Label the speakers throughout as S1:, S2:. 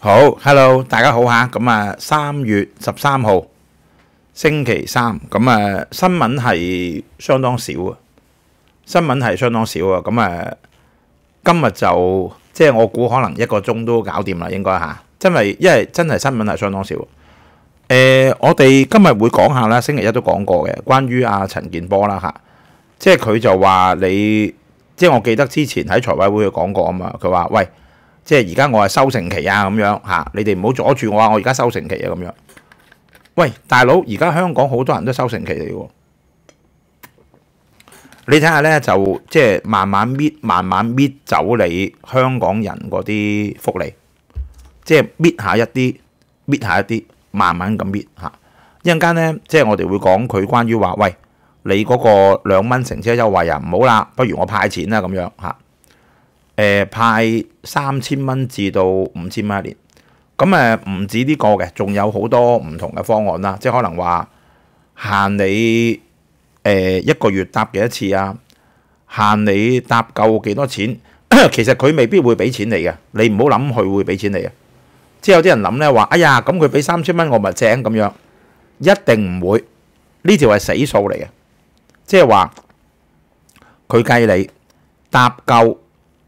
S1: 好，hello，大家好吓，咁啊，三月十三号星期三，咁啊，新闻系相当少啊，新闻系相当少啊，咁啊，今日就即系我估可能一个钟都搞掂啦，应该吓，真系，因为真系新闻系相当少。诶，我哋今日会讲下啦，星期一都讲过嘅，关于阿陈建波啦吓，即系佢就话你，即系我记得之前喺财委会佢讲过啊嘛，佢话喂。即係而家我係收成期啊咁樣嚇，你哋唔好阻住我啊！我而家收成期啊咁樣。喂，大佬，而家香港好多人都收成期嚟喎。你睇下咧，就即係慢慢搣，慢慢搣走你香港人嗰啲福利，即係搣下一啲，搣下一啲，慢慢咁搣嚇。一陣間咧，即係我哋會講佢關於話，喂，你嗰個兩蚊乘車優惠啊，唔好啦，不如我派錢啦咁樣嚇。誒派三千蚊至到五千蚊一年，咁誒唔止呢個嘅，仲有好多唔同嘅方案啦。即係可能話限你誒一個月搭幾多次啊，限你搭夠幾多錢，其實佢未必會俾錢你嘅。你唔好諗佢會俾錢你嘅。即係有啲人諗呢話：哎呀，咁佢俾三千蚊我咪正咁樣，一定唔會呢條係死數嚟嘅。即係話佢計你搭夠。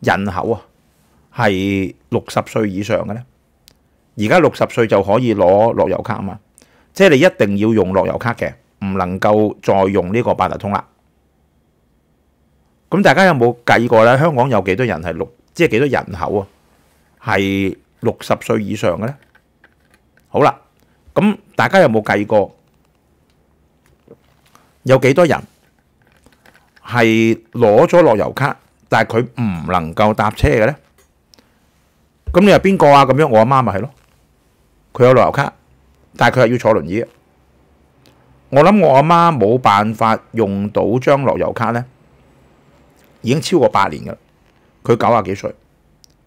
S1: 人口啊，系六十岁以上嘅呢？而家六十岁就可以攞落油卡啊嘛，即系你一定要用落油卡嘅，唔能够再用呢个八达通啦。咁大家有冇计过呢？香港有几多人系六，即系几多人口啊？系六十岁以上嘅呢？好啦，咁大家有冇计过有几多人系攞咗落油卡？但係佢唔能夠搭車嘅咧，咁你系邊個啊？咁樣我阿媽咪係咯，佢有旅遊卡，但係佢係要坐輪椅。我諗我阿媽冇辦法用到張旅遊卡咧，已經超過八年嘅啦。佢九啊幾歲？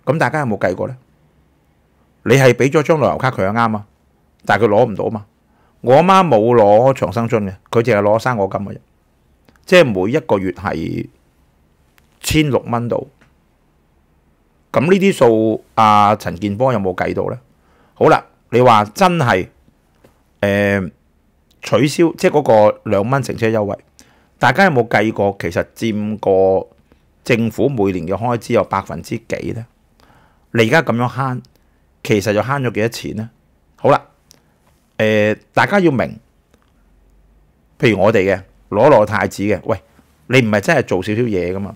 S1: 咁大家有冇計過咧？你係俾咗張旅遊卡佢係啱啊，但係佢攞唔到嘛。我阿媽冇攞長生津嘅，佢淨係攞三個金嘅啫，即係每一個月係。千六蚊度，咁呢啲數，阿陳建波有冇計到呢？好啦，你話真係誒取消，即係嗰個兩蚊乘車優惠，大家有冇計過其實佔個政府每年嘅開支有百分之幾呢？你而家咁樣慳，其實又慳咗幾多錢呢？好啦，誒大家要明，譬如我哋嘅攞攞太子嘅，喂，你唔係真係做少少嘢噶嘛？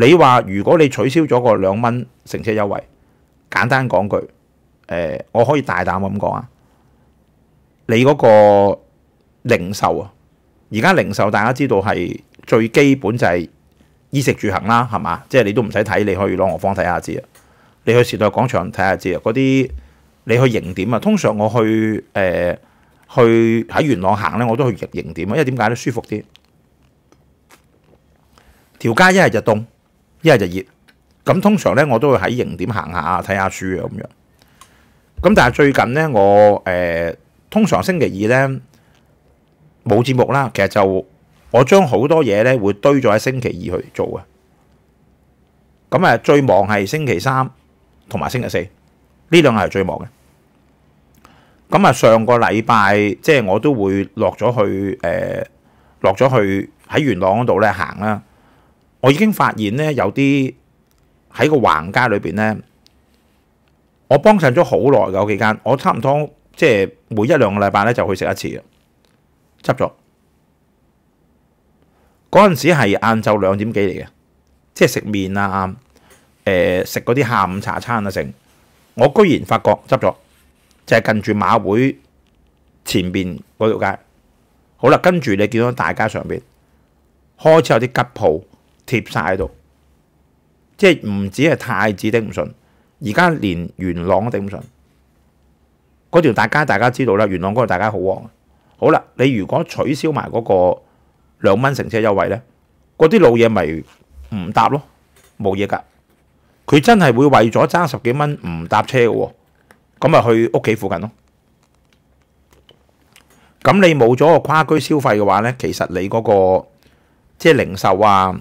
S1: 你話如果你取消咗個兩蚊乘車優惠，簡單講句，誒，我可以大膽咁講啊，你嗰個零售啊，而家零售大家知道係最基本就係衣食住行啦，係嘛？即係你都唔使睇，你可以攞我方睇下知啊。你去時代廣場睇下知啊，嗰啲你去營點啊？通常我去誒去喺元朗行咧，我都去營營點啊，因為點解咧舒服啲，條街一係就凍。一系就熱，咁通常咧，我都會喺營點行下睇下書啊咁樣。咁但系最近咧，我誒通常星期二咧冇節目啦，其實就我將好多嘢咧會堆咗喺星期二去做嘅。咁誒最忙係星期三同埋星期四，呢兩日係最忙嘅。咁啊，上個禮拜即係我都會落咗去誒，落咗去喺元朗嗰度咧行啦。我已經發現咧，有啲喺個橫街裏邊咧，我幫襯咗好耐嘅嗰幾間，我差唔多即係每一兩個禮拜咧就去食一次嘅，執咗。嗰陣時係晏晝兩點幾嚟嘅，即係食面啊，誒食嗰啲下午茶餐啊剩，我居然發覺執咗，就係近住馬會前邊嗰條街。好啦，跟住你見到大街上邊開始有啲吉鋪。貼晒喺度，即係唔止係太子頂唔順，而家連元朗都頂唔順。嗰條大街大家知道啦，元朗嗰個大街好旺。好啦，你如果取消埋嗰個兩蚊乘車優惠咧，嗰啲老嘢咪唔搭咯，冇嘢㗎。佢真係會為咗爭十幾蚊唔搭車嘅喎，咁咪去屋企附近咯。咁你冇咗個跨區消費嘅話咧，其實你嗰個即係零售啊。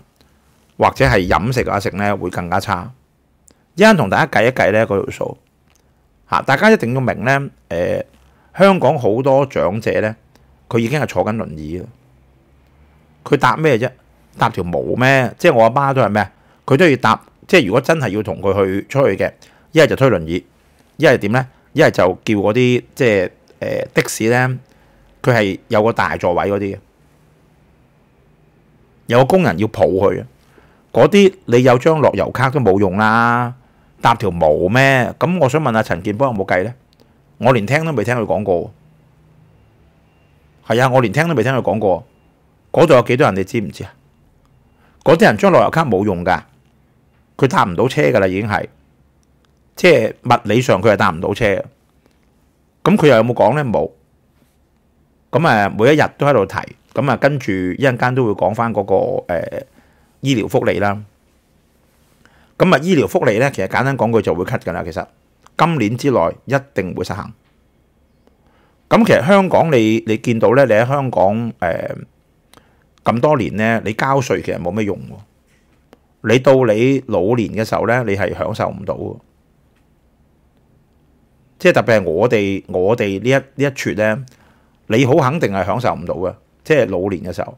S1: 或者係飲食啊食咧會更加差。一陣同大家計一計咧嗰條數嚇，大家一定要明咧誒，香港好多長者咧，佢已經係坐緊輪椅佢搭咩啫？搭條毛咩？即係我阿媽都係咩佢都要搭。即係如果真係要同佢去出去嘅，一系就推輪椅，一系點咧？一系就叫嗰啲即係誒的士咧，佢係有個大座位嗰啲嘅，有個工人要抱佢啊！嗰啲你有張落油卡都冇用啦，搭條毛咩？咁我想問下陳建邦有冇計呢？我連聽都未聽佢講過。係啊，我連聽都未聽佢講過。嗰度有幾多人你知唔知啊？嗰啲人張落油卡冇用噶，佢搭唔到車噶啦，已經係，即係物理上佢係搭唔到車。咁佢又有冇講呢？冇。咁啊，每一日都喺度提。咁啊，跟住一陣間都會講翻嗰個醫療福利啦，咁啊醫療福利咧，其實簡單講句就會 cut 噶啦。其實今年之內一定會實行。咁其實香港你你見到咧，你喺香港誒咁多年咧，你交税其實冇咩用喎。你到你老年嘅時候咧，你係享受唔到嘅，即係特別係我哋我哋呢一呢一撮咧，你好肯定係享受唔到嘅，即係老年嘅時候。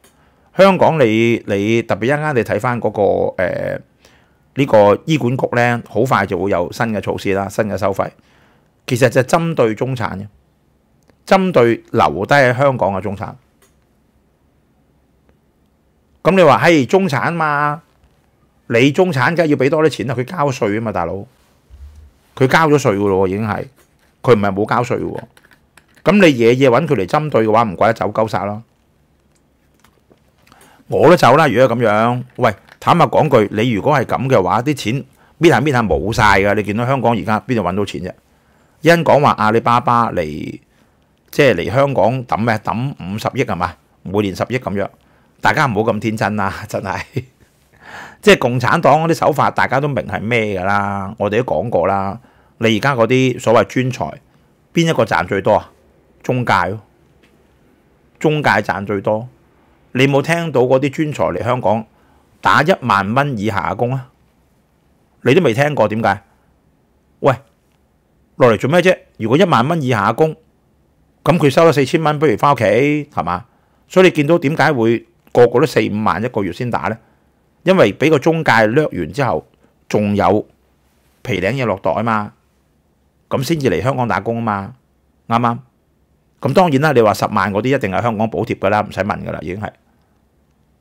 S1: 香港你你特別一間你睇翻嗰個呢個醫管局咧，好快就會有新嘅措施啦，新嘅收費，其實就針對中產嘅，針對留低喺香港嘅中產。咁你話嘿中產嘛？你中產梗係要俾多啲錢啦，佢交税啊嘛，大佬，佢交咗税噶咯，已經係佢唔係冇交税喎。咁你嘢嘢揾佢嚟針對嘅話，唔怪得走鳩曬咯。我都走啦，如果咁樣，喂，坦白講句，你如果係咁嘅話，啲錢搣下搣下冇晒噶，你見到香港而家邊度揾到錢啫？因講話阿里巴巴嚟，即係嚟香港抌咩？抌五十億係嘛？每年十億咁樣，大家唔好咁天真啦，真係，即係共產黨嗰啲手法大家都明係咩噶啦，我哋都講過啦。你而家嗰啲所謂專才，邊一個賺最多啊？中介咯，中介賺最多。你冇聽到嗰啲專才嚟香港打一萬蚊以下嘅工啊？你都未聽過點解？喂，落嚟做咩啫？如果一萬蚊以下嘅工，咁佢收咗四千蚊，不如翻屋企係嘛？所以你見到點解會個個都四五萬一個月先打呢？因為俾個中介掠完之後，仲有皮領嘢落袋啊嘛，咁先至嚟香港打工啊嘛，啱啱？咁當然啦，你話十萬嗰啲一定係香港補貼㗎啦，唔使問㗎啦，已經係。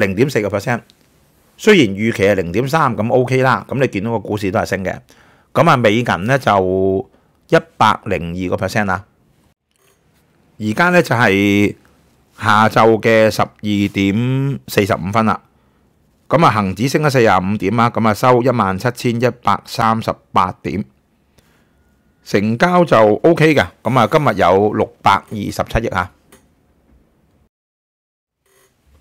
S1: 零點四個 percent，雖然預期係零點三，咁 OK 啦。咁你見到個股市都係升嘅。咁啊，美銀咧就一百零二個 percent 啦。而家咧就係下晝嘅十二點四十五分啦。咁啊，恒指升咗四廿五點啊，咁啊收一萬七千一百三十八點。成交就 OK 嘅，咁啊今日有六百二十七億啊。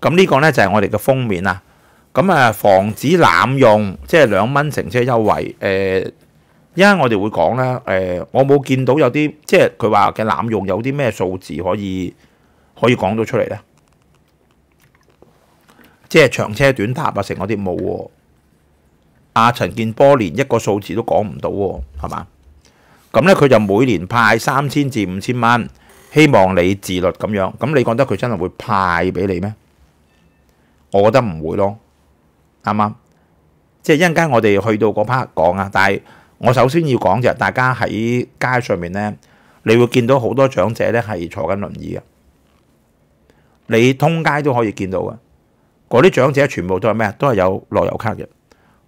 S1: 咁呢個呢，就係我哋嘅封面啊。咁啊，防止濫用即係兩蚊乘車優惠。誒，因家我哋會講啦，誒，我冇見到有啲即係佢話嘅濫用有啲咩數字可以可以講到出嚟呢？即係長車短搭啊，成嗰啲冇阿陳建波連一個數字都講唔到喎，係嘛？咁呢，佢就每年派三千至五千蚊，希望你自律咁樣。咁你覺得佢真係會派俾你咩？我覺得唔會咯，啱啱？即系一陣間我哋去到嗰 part 講啊，但系我首先要講就係大家喺街上面呢，你會見到好多長者呢係坐緊輪椅嘅，你通街都可以見到嘅。嗰啲長者全部都係咩啊？都係有內遊卡嘅。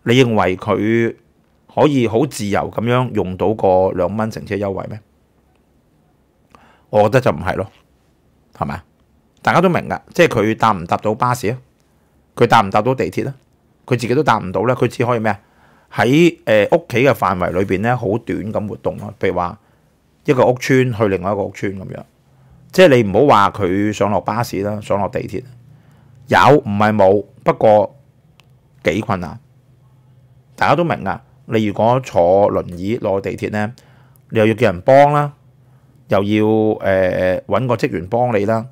S1: 你認為佢可以好自由咁樣用到個兩蚊乘車優惠咩？我覺得就唔係咯，係咪大家都明噶，即系佢搭唔搭到巴士啊？佢搭唔搭到地鐵咧？佢自己都搭唔到咧，佢只可以咩啊？喺誒屋企嘅範圍裏邊咧，好短咁活動咯。譬如話一個屋村去另外一個屋村咁樣，即係你唔好話佢上落巴士啦，上落地鐵有唔係冇，不過幾困難。大家都明啊，你如果坐輪椅落地鐵咧，你又要叫人幫啦，又要誒揾個職員幫你啦。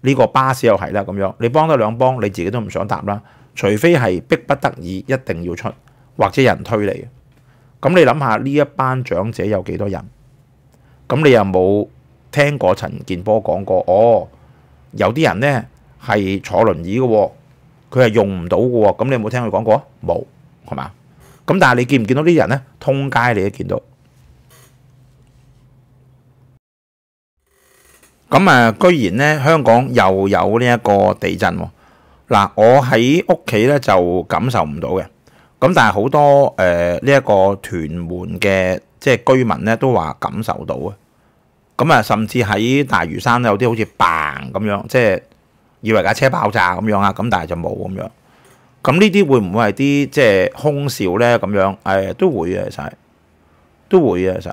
S1: 呢個巴士又係啦，咁樣你幫得兩幫，你自己都唔想搭啦。除非係逼不得已，一定要出，或者人推你。咁你諗下呢一班長者有幾多人？咁你又冇聽過陳建波講過？哦，有啲人呢係坐輪椅嘅喎，佢係用唔到嘅喎。咁你有冇聽佢講過？冇係嘛？咁但係你見唔見到啲人呢？通街你都見到。咁啊，居然咧香港又有呢一個地震喎！嗱，我喺屋企咧就感受唔到嘅，咁但係好多誒呢一個屯門嘅即係居民咧都話感受到啊！咁啊，甚至喺大嶼山有啲好似 b 咁樣，即係以為架車爆炸咁樣啊，咁但係就冇咁樣。咁呢啲會唔會係啲即係空少咧？咁樣誒都會啊，實都會啊，實。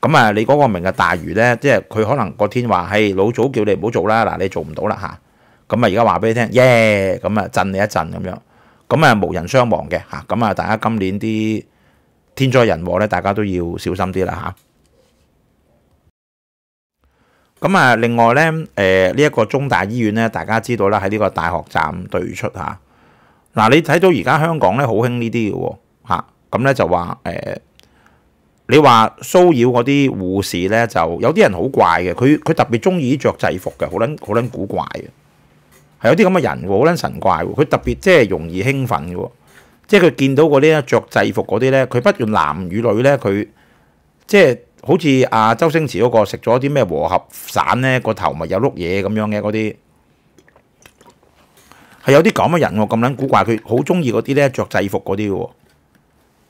S1: 咁啊，你嗰個名嘅大魚咧，即係佢可能個天話，係老早叫你唔好做啦，嗱你做唔到啦吓，咁啊，而家話俾你聽，耶咁啊，震你一震咁樣。咁啊，無人傷亡嘅吓，咁啊，大家今年啲天災人禍咧，大家都要小心啲啦吓，咁啊，另外咧，誒呢一個中大醫院咧，大家知道啦，喺呢個大學站對出吓，嗱，你睇到而家香港咧好興呢啲嘅喎咁咧就話誒。你話騷擾嗰啲護士咧，就有啲人好怪嘅。佢佢特別中意着制服嘅，好撚好撚古怪嘅。係有啲咁嘅人喎，好撚神怪喎。佢特別即係容易興奮嘅喎，即係佢見到嗰啲咧著制服嗰啲咧，佢不斷男與女咧，佢即係好似阿周星馳嗰個食咗啲咩和合散咧，個頭咪有碌嘢咁樣嘅嗰啲，係有啲咁嘅人喎，咁撚古怪。佢好中意嗰啲咧著制服嗰啲喎，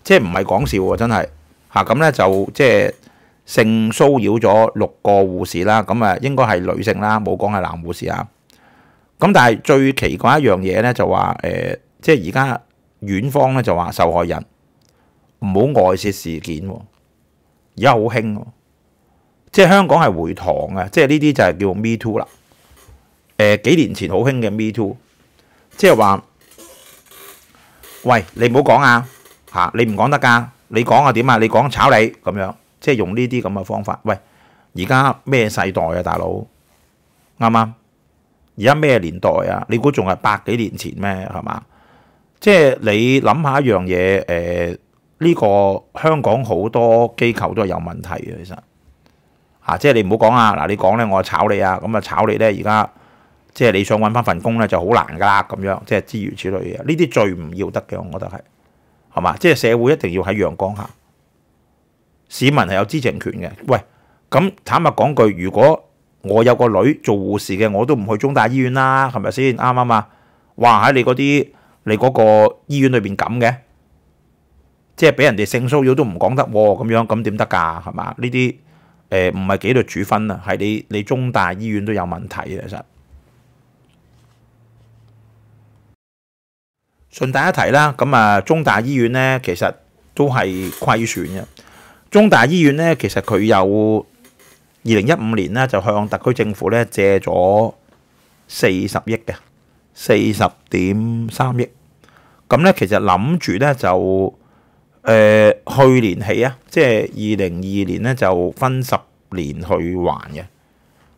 S1: 即係唔係講笑喎，真係。嚇咁咧就即系性騷擾咗六個護士啦，咁啊應該係女性啦，冇講係男護士啊。咁但係最奇怪一樣嘢咧就話誒，即係而家院方咧就話受害人唔好外泄事件，而家好興，即係香港係回堂啊！即係呢啲就係叫 Me Too 啦。誒幾年前好興嘅 Me Too，即係話，喂，你唔好講啊！嚇你唔講得㗎。你講啊點啊？你講炒你咁樣，即係用呢啲咁嘅方法。喂，而家咩世代啊，大佬啱啱？而家咩年代啊？你估仲系百幾年前咩？係嘛？即係你諗下一樣嘢，誒呢個香港好多機構都係有問題嘅，其實嚇。即係你唔好講啊！嗱，你講咧，我炒你啊！咁啊，炒你咧，而家即係你想揾翻份工咧，就好難㗎啦。咁樣即係諸如此類嘅，呢啲最唔要得嘅，我覺得係。系嘛？即系社會一定要喺陽光下，市民係有知情權嘅。喂，咁坦白講句，如果我有個女做護士嘅，我都唔去中大醫院啦，係咪先？啱啱啊？哇！喺你嗰啲，你嗰個醫院裏邊咁嘅，即係俾人哋性騷擾都唔講得喎，咁樣咁點得㗎？係嘛？呢啲誒唔係幾度主分啊？係你你中大醫院都有問題其實。顺带一提啦，咁啊中大医院咧，其实都系亏损嘅。中大医院咧，其实佢有二零一五年咧就向特区政府咧借咗四十亿嘅四十点三亿。咁咧其实谂住咧就诶去年起啊，即系二零二年咧就分十年去还嘅。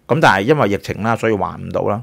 S1: 咁但系因为疫情啦，所以还唔到啦。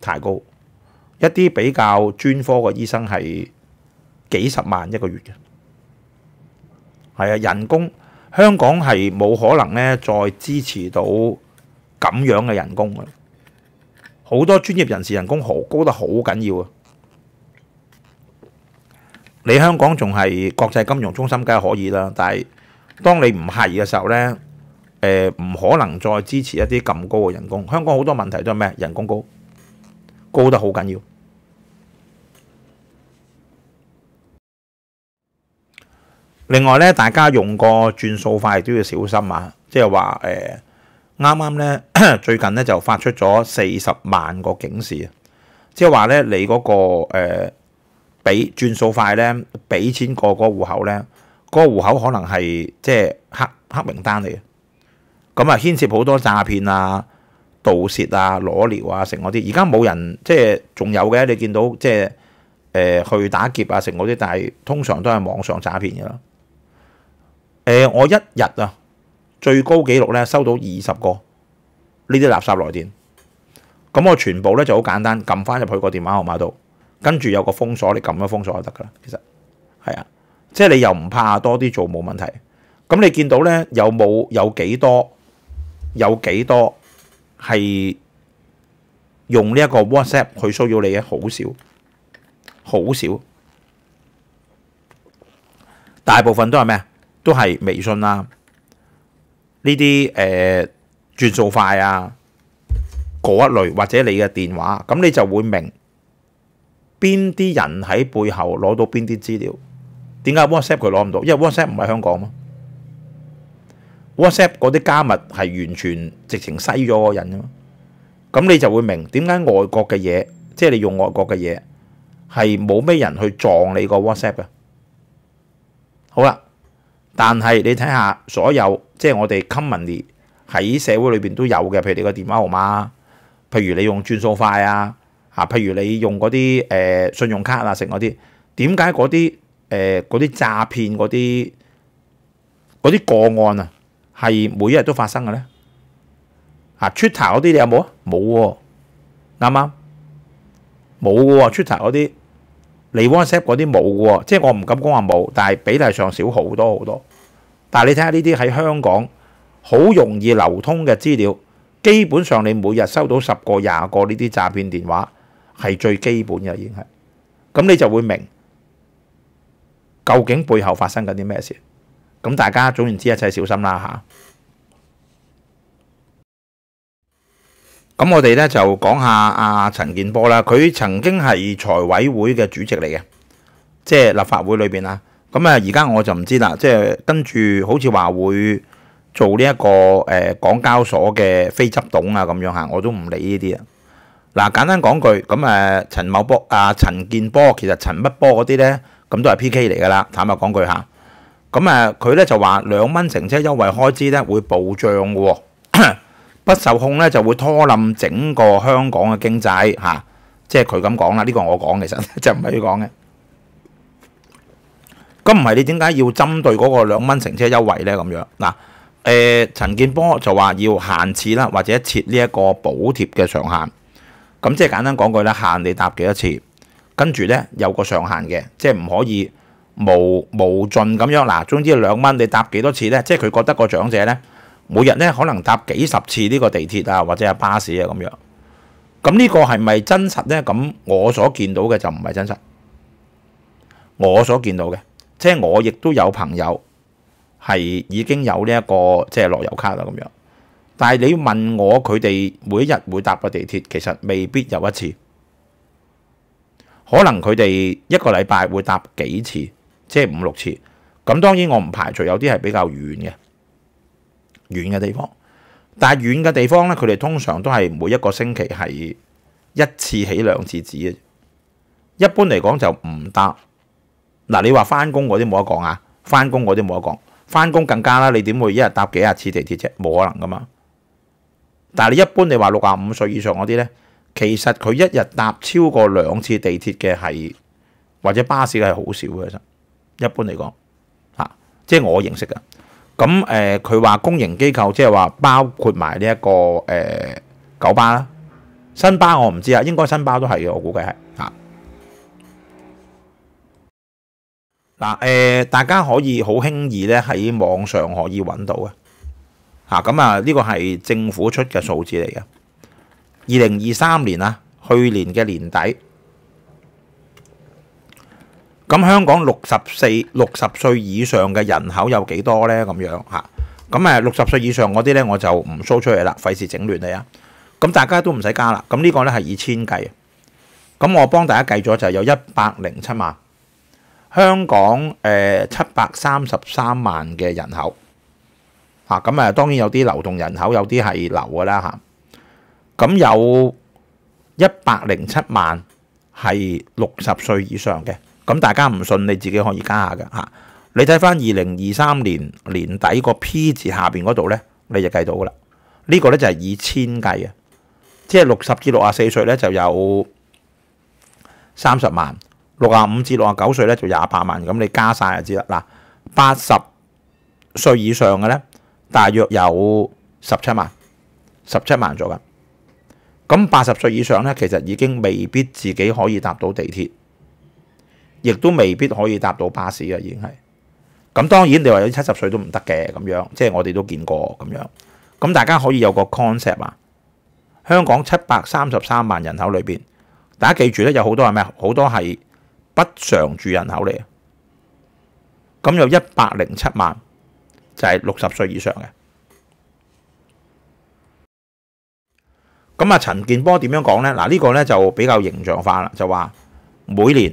S1: 太高，一啲比較專科嘅醫生係幾十萬一個月嘅，係啊，人工香港係冇可能咧，再支持到咁樣嘅人工嘅，好多專業人士人工好高得好緊要啊！你香港仲係國際金融中心，梗係可以啦。但係當你唔係嘅時候咧，誒唔可能再支持一啲咁高嘅人工。香港好多問題都係咩人工高。高得好紧要。另外咧，大家用个转数快都要小心啊！即系话诶，啱啱咧 最近咧就发出咗四十万个警示，即系话咧你嗰个诶俾转数快咧俾钱过嗰个户口咧，嗰个户口可能系即系黑黑名单嚟嘅，咁啊牵涉好多诈骗啊！盜竊啊、裸聊啊，成嗰啲而家冇人即係仲有嘅。你見到即係誒去打劫啊，成嗰啲，但係通常都係網上詐騙嘅啦。誒，我一日啊最高記錄咧收到二十個呢啲垃圾來電，咁我全部咧就好簡單撳翻入去個電話號碼度，跟住有個封鎖，你撳咗封鎖就得㗎啦。其實係啊，即係你又唔怕多啲做冇問題。咁你見到咧有冇有幾多有幾多？係用呢一個 WhatsApp 去騷擾你嘅好少，好少，大部分都係咩啊？都係微信啦，呢啲誒轉數快啊，嗰一類或者你嘅電話，咁你就會明邊啲人喺背後攞到邊啲資料，點解 WhatsApp 佢攞唔到？因為 WhatsApp 唔係香港嘛。WhatsApp 嗰啲加密係完全直情蝕咗個人㗎嘛，咁你就會明點解外國嘅嘢，即係你用外國嘅嘢係冇咩人去撞你個 WhatsApp 嘅。好啦，但係你睇下所有即係我哋 commonly 喺社會裏邊都有嘅，譬如你個電話號碼，譬如你用轉數快啊，嚇，譬如你用嗰啲誒信用卡啊，成嗰啲，點解嗰啲誒嗰啲詐騙嗰啲嗰啲個案啊？係每日都發生嘅咧，啊 Twitter 嗰啲你有冇啊？冇喎，啱啱？冇嘅喎，Twitter 嗰啲你 WhatsApp 嗰啲冇嘅喎，即係我唔敢講話冇，但係比例上少好多好多。但係你睇下呢啲喺香港好容易流通嘅資料，基本上你每日收到十個、廿個呢啲詐騙電話係最基本嘅，已經係。咁你就會明究竟背後發生緊啲咩事。咁大家總言之一切小心啦嚇！咁我哋咧就讲下阿陈建波啦，佢曾经系财委会嘅主席嚟嘅，即系立法会里边啦。咁啊，而家我就唔知啦，即系跟住好似话会做呢一个诶港交所嘅非执董啊咁样吓，我都唔理呢啲啊。嗱，简单讲句，咁诶陈某波啊陈建波，其实陈乜波嗰啲咧，咁都系 P K 嚟噶啦。坦白讲句吓，咁啊佢咧就话两蚊乘车优惠开支咧会暴涨嘅。不受控咧，就會拖冧整個香港嘅經濟嚇。即係佢咁講啦，呢個我講其實 就唔係佢講嘅。咁唔係你點解要針對嗰個兩蚊乘車優惠咧？咁樣嗱，誒陳建波就話要限次啦，或者設呢一個補貼嘅上限。咁即係簡單講句咧，限你搭幾多次，跟住咧有個上限嘅，即係唔可以無無盡咁樣嗱。總之兩蚊你搭幾多次咧？即係佢覺得個長者咧。每日咧可能搭幾十次呢個地鐵啊，或者係巴士啊咁樣。咁呢個係咪真實呢？咁我所見到嘅就唔係真實。我所見到嘅，即係我亦都有朋友係已經有呢一個即係落油卡啦咁樣。但係你問我佢哋每一日會搭個地鐵，其實未必有一次。可能佢哋一個禮拜會搭幾次，即係五六次。咁當然我唔排除有啲係比較遠嘅。远嘅地方，但系远嘅地方咧，佢哋通常都系每一个星期系一次起两次止嘅。一般嚟讲就唔搭。嗱，你话翻工嗰啲冇得讲啊，翻工嗰啲冇得讲，翻工更加啦。你点会一日搭几廿次地铁啫？冇可能噶嘛。但系你一般你话六啊五岁以上嗰啲咧，其实佢一日搭超过两次地铁嘅系或者巴士嘅系好少嘅。其实一般嚟讲，吓，即系我认识嘅。咁誒，佢話公營機構即係話包括埋呢一個誒九巴啦，新巴我唔知啊，應該新巴都係嘅，我估計係啊。嗱誒，大家可以好輕易咧喺網上可以揾到嘅嚇。咁啊，呢個係政府出嘅數字嚟嘅，二零二三年啊，去年嘅年底。咁香港六十四六十岁以上嘅人口有几多呢？咁样吓咁诶，六十岁以上嗰啲呢，我就唔 show 出嚟啦，费事整乱你啊。咁大家都唔使加啦。咁呢个呢系以千计。咁我帮大家计咗就有一百零七万香港诶七百三十三万嘅人口吓。咁诶，当然有啲流动人口，有啲系留噶啦吓。咁有一百零七万系六十岁以上嘅。咁大家唔信，你自己可以加下嘅吓。你睇翻二零二三年年底個 P 字下边嗰度呢，你就計到噶啦。呢個呢就係以千計嘅，即系六十至六十四歲呢就有三十萬，六啊五至六啊九歲呢就廿八萬。咁你加晒就知啦。嗱，八十歲以上嘅呢，大約有十七萬，十七萬咗噶。咁八十歲以上呢，其實已經未必自己可以搭到地鐵。亦都未必可以搭到巴士啊！已經係咁，當然你話有七十歲都唔得嘅咁樣，即係我哋都見過咁樣。咁大家可以有個 concept 啊。香港七百三十三萬人口裏邊，大家記住咧，有好多係咩？好多係不常住人口嚟。咁有一百零七萬就係六十歲以上嘅。咁啊，陳建波點樣講呢？嗱，呢個呢就比較形象化啦，就話每年。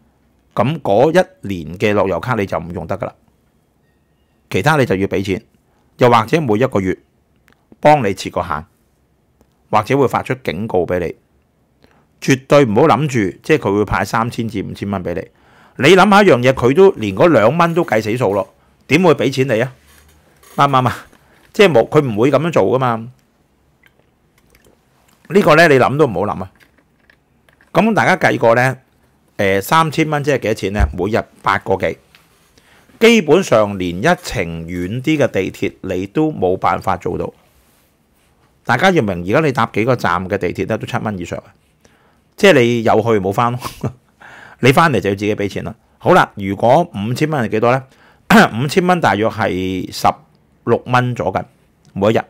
S1: 咁嗰一年嘅落油卡你就唔用得噶啦，其他你就要俾錢，又或者每一個月幫你設個限，或者會發出警告俾你，絕對唔好諗住，即係佢會派三千至五千蚊俾你。你諗下一樣嘢，佢都連嗰兩蚊都計死數咯，點會俾錢你啊？啱唔啱？即係冇佢唔會咁樣做噶嘛。呢個呢，你諗都唔好諗啊。咁大家計過呢。誒三千蚊即係幾多錢呢？每日八個幾，基本上連一程遠啲嘅地鐵你都冇辦法做到。大家要明，而家你搭幾個站嘅地鐵都七蚊以上，即係你有去冇翻，你翻嚟就要自己俾錢啦。好啦，如果五千蚊係幾多呢？五千蚊大約係十六蚊左近，每一日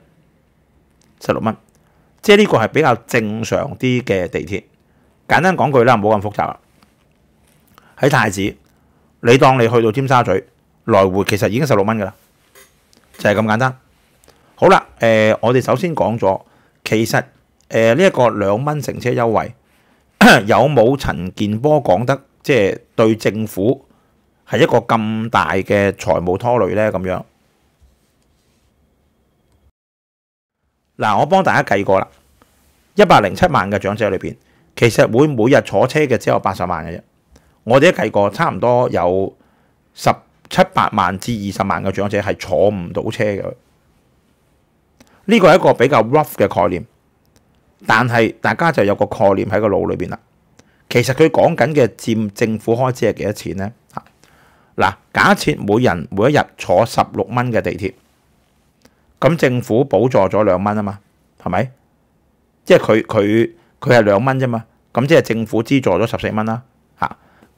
S1: 十六蚊，即係呢個係比較正常啲嘅地鐵。簡單講句啦，冇咁複雜啦。喺太子，你当你去到尖沙咀来回，其实已经十六蚊噶啦，就系咁简单。好啦，诶，我哋首先讲咗，其实呢一个两蚊乘车优惠 有冇陈建波讲得即系对政府系一个咁大嘅财务拖累呢？咁样嗱，我帮大家计过啦，一百零七万嘅长者里边，其实会每日坐车嘅只有八十万嘅啫。我哋一計過，差唔多有十七八萬至二十萬嘅長者係坐唔到車嘅。呢個係一個比較 rough 嘅概念，但係大家就有個概念喺個腦裏邊啦。其實佢講緊嘅佔政府開支係幾多錢呢？嗱，假設每人每一日坐十六蚊嘅地鐵，咁政府補助咗兩蚊啊嘛，係咪？即係佢佢佢係兩蚊啫嘛，咁即係政府資助咗十四蚊啦。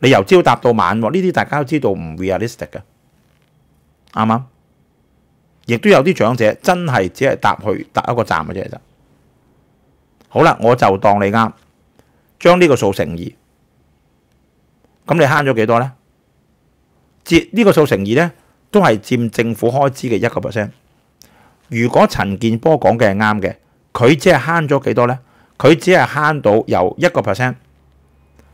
S1: 你由朝搭到晚，呢啲大家都知道唔 realistic 嘅，啱啱？亦都有啲長者真系只系搭去搭一個站嘅啫，好啦。我就當你啱，將呢個數乘二，咁你慳咗幾多呢？接呢個數乘二呢，都係佔政府開支嘅一個 percent。如果陳建波講嘅係啱嘅，佢只係慳咗幾多呢？佢只係慳到由一個 percent。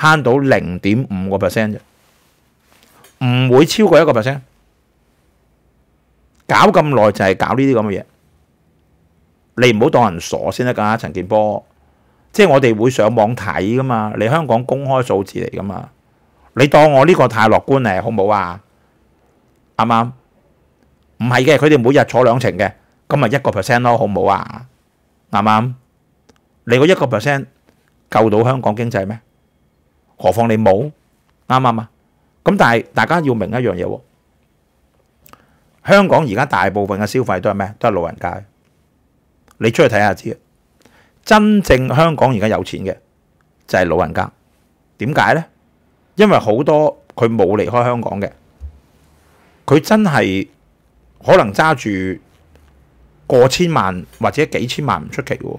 S1: 悭到零點五個 percent 啫，唔會超過一個 percent。搞咁耐就係搞呢啲咁嘅嘢，你唔好當人傻先得㗎，陳建波。即係我哋會上網睇㗎嘛，你香港公開數字嚟㗎嘛，你當我呢個太樂觀嚟，好冇啊？啱啱？唔係嘅，佢哋每日坐兩程嘅，咁咪一個 percent 咯，好冇啊？啱啱？你個一個 percent 救到香港經濟咩？何況你冇啱啱啊？咁但系大家要明一樣嘢喎，香港而家大部分嘅消費都係咩？都係老人家。你出去睇下知，真正香港而家有錢嘅就係老人家。點解呢？因為好多佢冇離開香港嘅，佢真係可能揸住過千萬或者幾千萬唔出奇喎。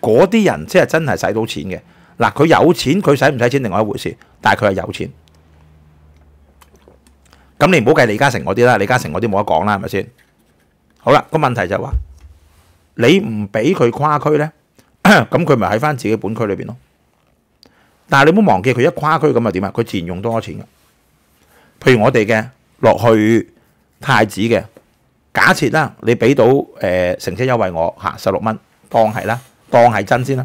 S1: 嗰啲人即係真係使到錢嘅。嗱，佢有錢，佢使唔使錢另外一回事，但系佢係有錢。咁你唔好計李嘉誠嗰啲啦，李嘉誠嗰啲冇得講啦，係咪先？好啦，個問題就係話，你唔俾佢跨區呢，咁佢咪喺翻自己本區裏邊咯。但係你唔好忘記，佢一跨區咁又點啊？佢自然用多錢嘅。譬如我哋嘅落去太子嘅，假設啦，你俾到誒乘車優惠我嚇十六蚊，當係啦，當係真先啦。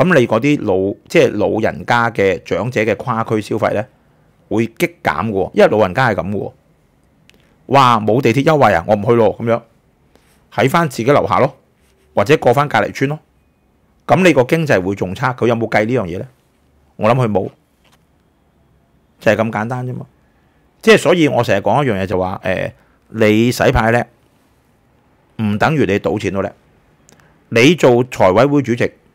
S1: 咁你嗰啲老即系老人家嘅長者嘅跨區消費呢，會激減嘅喎，因為老人家係咁嘅喎，哇冇地鐵優惠啊，我唔去咯咁樣，喺翻自己樓下咯，或者過翻隔離村咯，咁你個經濟會仲差，佢有冇計呢樣嘢呢？我諗佢冇，就係咁簡單啫嘛，即係所以我成日講一樣嘢就話誒，你洗牌叻，唔等於你賭錢都叻。你做財委會主席。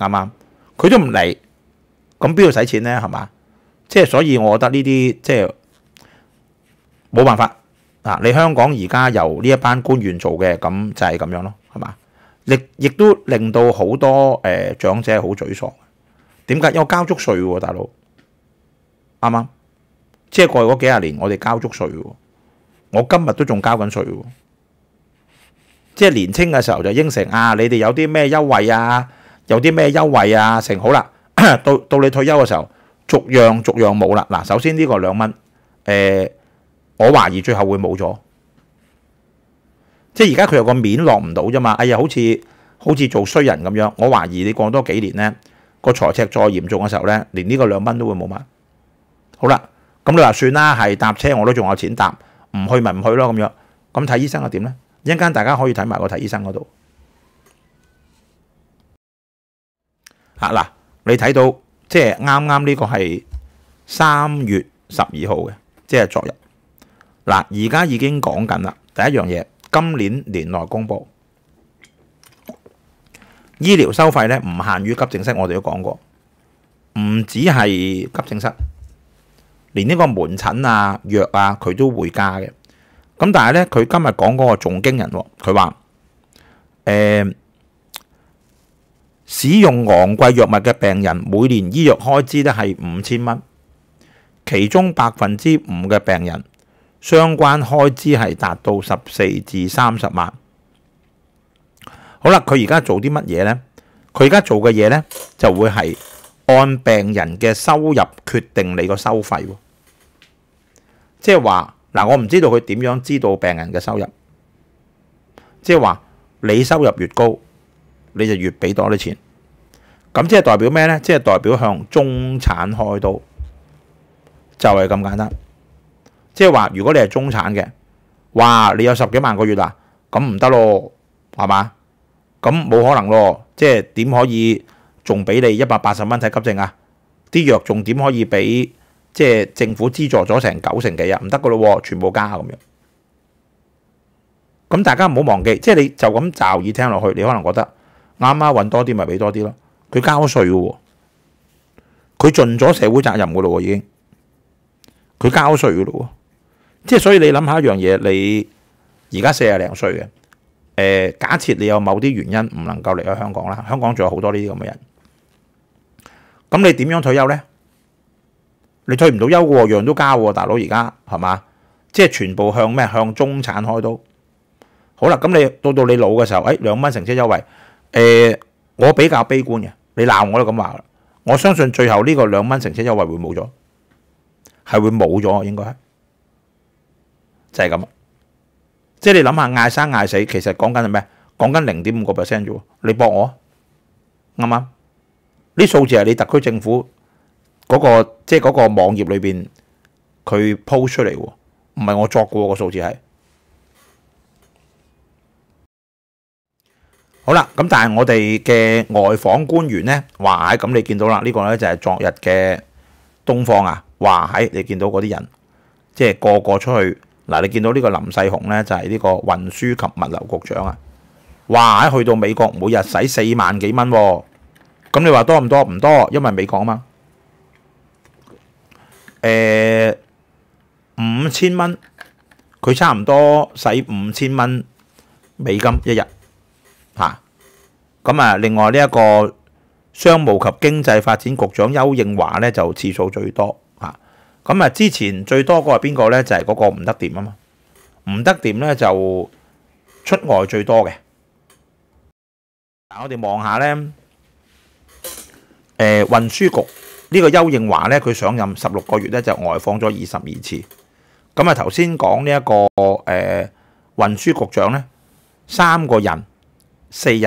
S1: 啱啱？佢都唔嚟，咁邊度使錢咧？係嘛？即係所以，我覺得呢啲即係冇辦法啊！你香港而家由呢一班官員做嘅，咁就係咁樣咯，係嘛？亦亦都令到好多誒長者好沮喪。點解？因為交足税喎，大佬啱啱？即係過去嗰幾十年，我哋交足税喎，我今日都仲交緊税喎。即係年青嘅時候就應承啊，你哋有啲咩優惠啊？有啲咩優惠啊？成好啦，到到你退休嘅時候，逐樣逐樣冇啦。嗱，首先呢個兩蚊，誒，我懷疑最後會冇咗。即係而家佢有個面落唔到啫嘛。哎呀，好似好似做衰人咁樣。我懷疑你過多幾年呢，個財赤再嚴重嘅時候呢，連呢個兩蚊都會冇埋。好啦，咁你嗱算啦，係搭車我都仲有錢搭，唔去咪唔去咯咁樣。咁睇醫生又點呢？一間大家可以睇埋個睇醫生嗰度。啊嗱，你睇到即系啱啱呢個係三月十二號嘅，即係昨日。嗱，而家已經講緊啦。第一樣嘢，今年年内公布醫療收費咧，唔限於急症室，我哋都講過，唔止係急症室，連呢個門診啊、藥啊，佢都會加嘅。咁但係咧，佢今日講嗰個仲惊人喎，佢話誒。使用昂貴藥物嘅病人每年醫藥開支咧係五千蚊，其中百分之五嘅病人相關開支係達到十四至三十萬。好啦，佢而家做啲乜嘢呢？佢而家做嘅嘢呢，就會係按病人嘅收入決定你個收費，即係話嗱，我唔知道佢點樣知道病人嘅收入，即係話你收入越高。你就越俾多啲錢，咁即係代表咩呢？即係代表向中產開刀，就係咁簡單。即係話如果你係中產嘅，哇！你有十幾萬個月啦，咁唔得咯，係嘛？咁冇可能咯，即係點可以仲俾你一百八十蚊睇急症啊？啲藥仲點可以俾即係政府資助咗成九成幾啊？唔得噶咯，全部加咁樣。咁大家唔好忘記，即係你就咁就耳聽落去，你可能覺得。啱啱揾多啲咪俾多啲咯。佢交税嘅喎，佢尽咗社会责任嘅咯，已经佢交税嘅咯，即系所以你谂下一样嘢，你而家四廿零岁嘅，诶，假设你有某啲原因唔能够嚟喺香港啦，香港仲有好多呢啲咁嘅人，咁你点样退休呢？你退唔到休嘅，样都交嘅大佬，而家系嘛？即系全部向咩向中产开刀？好啦，咁你到到你老嘅时候，诶，两蚊乘车优惠。誒，我比較悲觀嘅，你鬧我都咁話。我相信最後呢個兩蚊乘車優惠會冇咗，係會冇咗應該，就係咁。即係你諗下，嗌生嗌死，其實講緊係咩？講緊零點五個 percent 啫喎，你幫我啱唔啱？呢數字係你特區政府嗰個，即係嗰個網頁裏邊佢鋪出嚟喎，唔係我作過個數字係。好啦，咁但系我哋嘅外访官员咧，喺咁你见到啦，呢个呢就系昨日嘅东方啊，话喺你见到嗰啲人，即系个个出去嗱，你见到呢个林世雄呢，就系呢个运输及物流局长啊，哇！喺去到美国每日使四万几蚊，咁你话多唔多？唔多，因为美国嘛，诶五千蚊，佢差唔多使五千蚊美金一日。咁啊！另外呢一個商務及經濟發展局長邱應華呢，就次數最多啊。咁啊，之前最多個係邊個呢？就係嗰個吳德殿啊嘛。吳德殿呢，就出外最多嘅。嗱，我哋望下呢，誒運輸局呢個邱應華呢，佢上任十六個月呢，就外放咗二十二次。咁啊，頭先講呢一個誒運輸局長呢，三個人四日。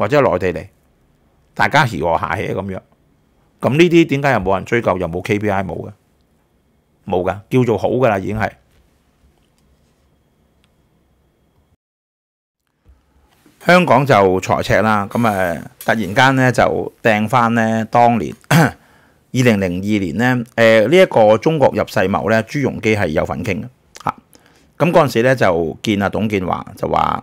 S1: 或者內地嚟，大家協和下氣咁樣，咁呢啲點解又冇人追究，又冇 KPI 冇嘅，冇噶叫做好噶啦，已經係香港就財赤啦，咁誒突然間咧就掟翻咧當年 二零零二年咧，誒呢一個中國入世貿咧，朱镕基係有份傾嘅嚇，咁嗰陣時咧就見阿董建華就話。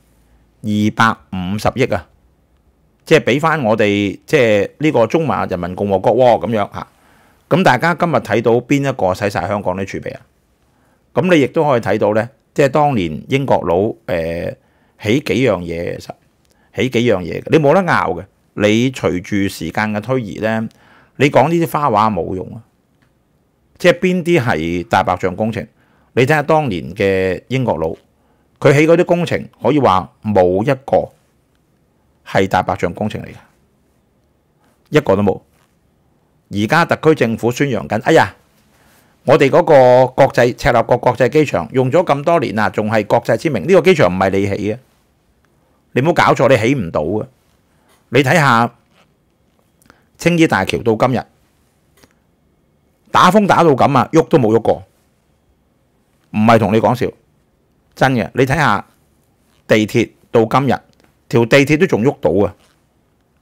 S1: 二百五十億啊！即係俾翻我哋，即係呢個中華人民共和國喎咁樣嚇。咁大家今日睇到邊一個使晒香港啲儲備啊？咁你亦都可以睇到咧，即係當年英國佬誒起幾樣嘢，實起幾樣嘢你冇得拗嘅。你隨住時間嘅推移咧，你講呢啲花話冇用啊！即係邊啲係大白象工程？你睇下當年嘅英國佬。佢起嗰啲工程可以话冇一个系大白象工程嚟嘅，一个都冇。而家特区政府宣扬紧，哎呀，我哋嗰个国际赤角国际机场用咗咁多年啊，仲系国际知名。呢个机场唔系你起嘅，你唔好搞错，你起唔到嘅。你睇下青衣大桥到今日打风打到咁啊，喐都冇喐过，唔系同你讲笑。真嘅，你睇下地鐵到今日條地鐵都仲喐到啊，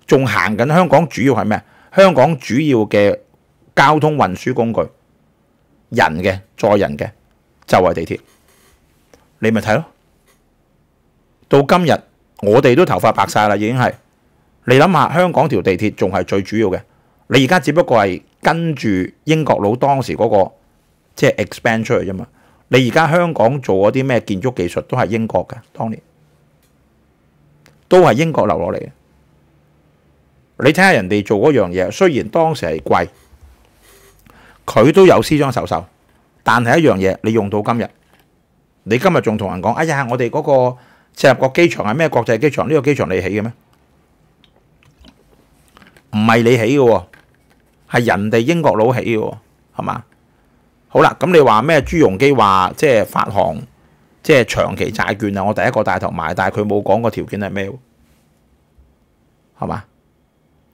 S1: 仲行緊。香港主要係咩香港主要嘅交通運輸工具，人嘅載人嘅就係地鐵。你咪睇咯，到今日我哋都頭髮白晒啦，已經係。你諗下香港條地鐵仲係最主要嘅。你而家只不過係跟住英國佬當時嗰個即系 expand 出去啫嘛。你而家香港做嗰啲咩建築技術都係英國嘅，當年都係英國留落嚟嘅。你睇下人哋做嗰樣嘢，雖然當時係貴，佢都有私綢授受，但係一樣嘢你用到今日，你今日仲同人講哎呀，我哋嗰個赤鱲角機場係咩國際機場？呢個機場你起嘅咩？唔係你起嘅喎，係人哋英國佬起嘅，係嘛？好啦，咁你話咩？朱镕基話即係發行即係長期債券啊！我第一個大頭買，但係佢冇講個條件係咩，係嘛？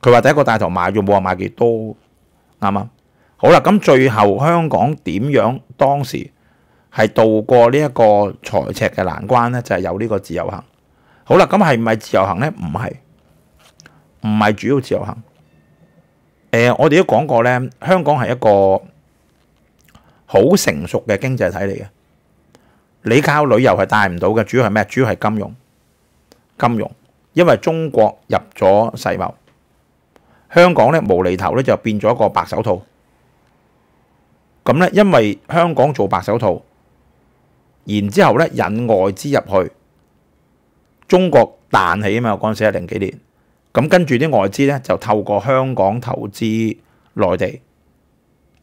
S1: 佢話第一個大頭買，仲冇話買幾多，啱啱？好啦，咁最後香港點樣當時係渡過呢一個財赤嘅難關呢？就係有呢個自由行。好啦，咁係唔係自由行呢？唔係，唔係主要自由行。誒，我哋都講過呢，香港係一個。好成熟嘅經濟體嚟嘅，你靠旅遊係帶唔到嘅，主要係咩？主要係金融，金融，因為中國入咗世貿，香港咧無厘頭咧就變咗一個白手套，咁咧因為香港做白手套，然之後咧引外資入去，中國彈起啊嘛，嗰陣時係零幾年，咁跟住啲外資咧就透過香港投資內地。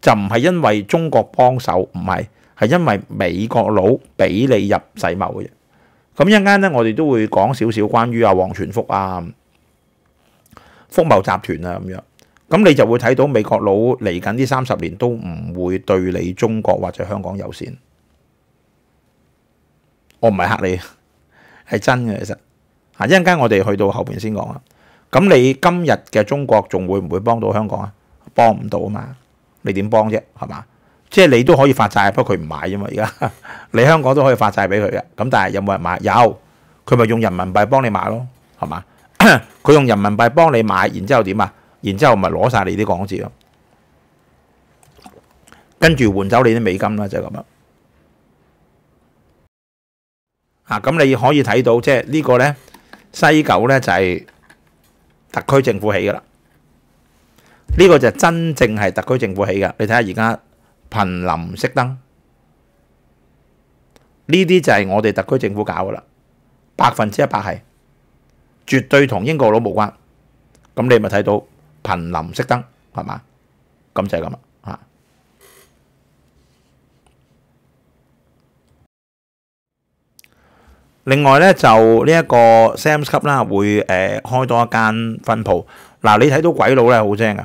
S1: 就唔係因為中國幫手，唔係係因為美國佬俾你入世貿嘅啫。咁一間咧，我哋都會講少少關於啊黃全福啊福茂集團啊咁樣。咁你就會睇到美國佬嚟緊呢三十年都唔會對你中國或者香港友善。我唔係嚇你，係真嘅。其實啊，一間我哋去到後面先講啊。咁你今日嘅中國仲會唔會幫到香港啊？幫唔到啊嘛。你點幫啫？係嘛？即係你都可以發債，不過佢唔買啫嘛。而家 你香港都可以發債俾佢嘅，咁但係有冇人買？有，佢咪用人民幣幫你買咯，係嘛？佢用人民幣幫你買，然之後點啊？然之後咪攞晒你啲港紙咯，跟住換走你啲美金啦，就係咁啦。啊，咁你可以睇到，即係呢個咧西九咧就係特区政府起噶啦。呢個就真正係特區政府起嘅，你睇下而家頻臨熄燈，呢啲就係我哋特區政府搞噶啦，百分之一百係，絕對同英國佬冇關。咁你咪睇到頻臨熄燈係嘛？咁就係咁啦。另外呢，就呢一個 Sam's Club 啦，會誒開多一間分鋪。嗱，你睇到鬼佬呢，好正嘅。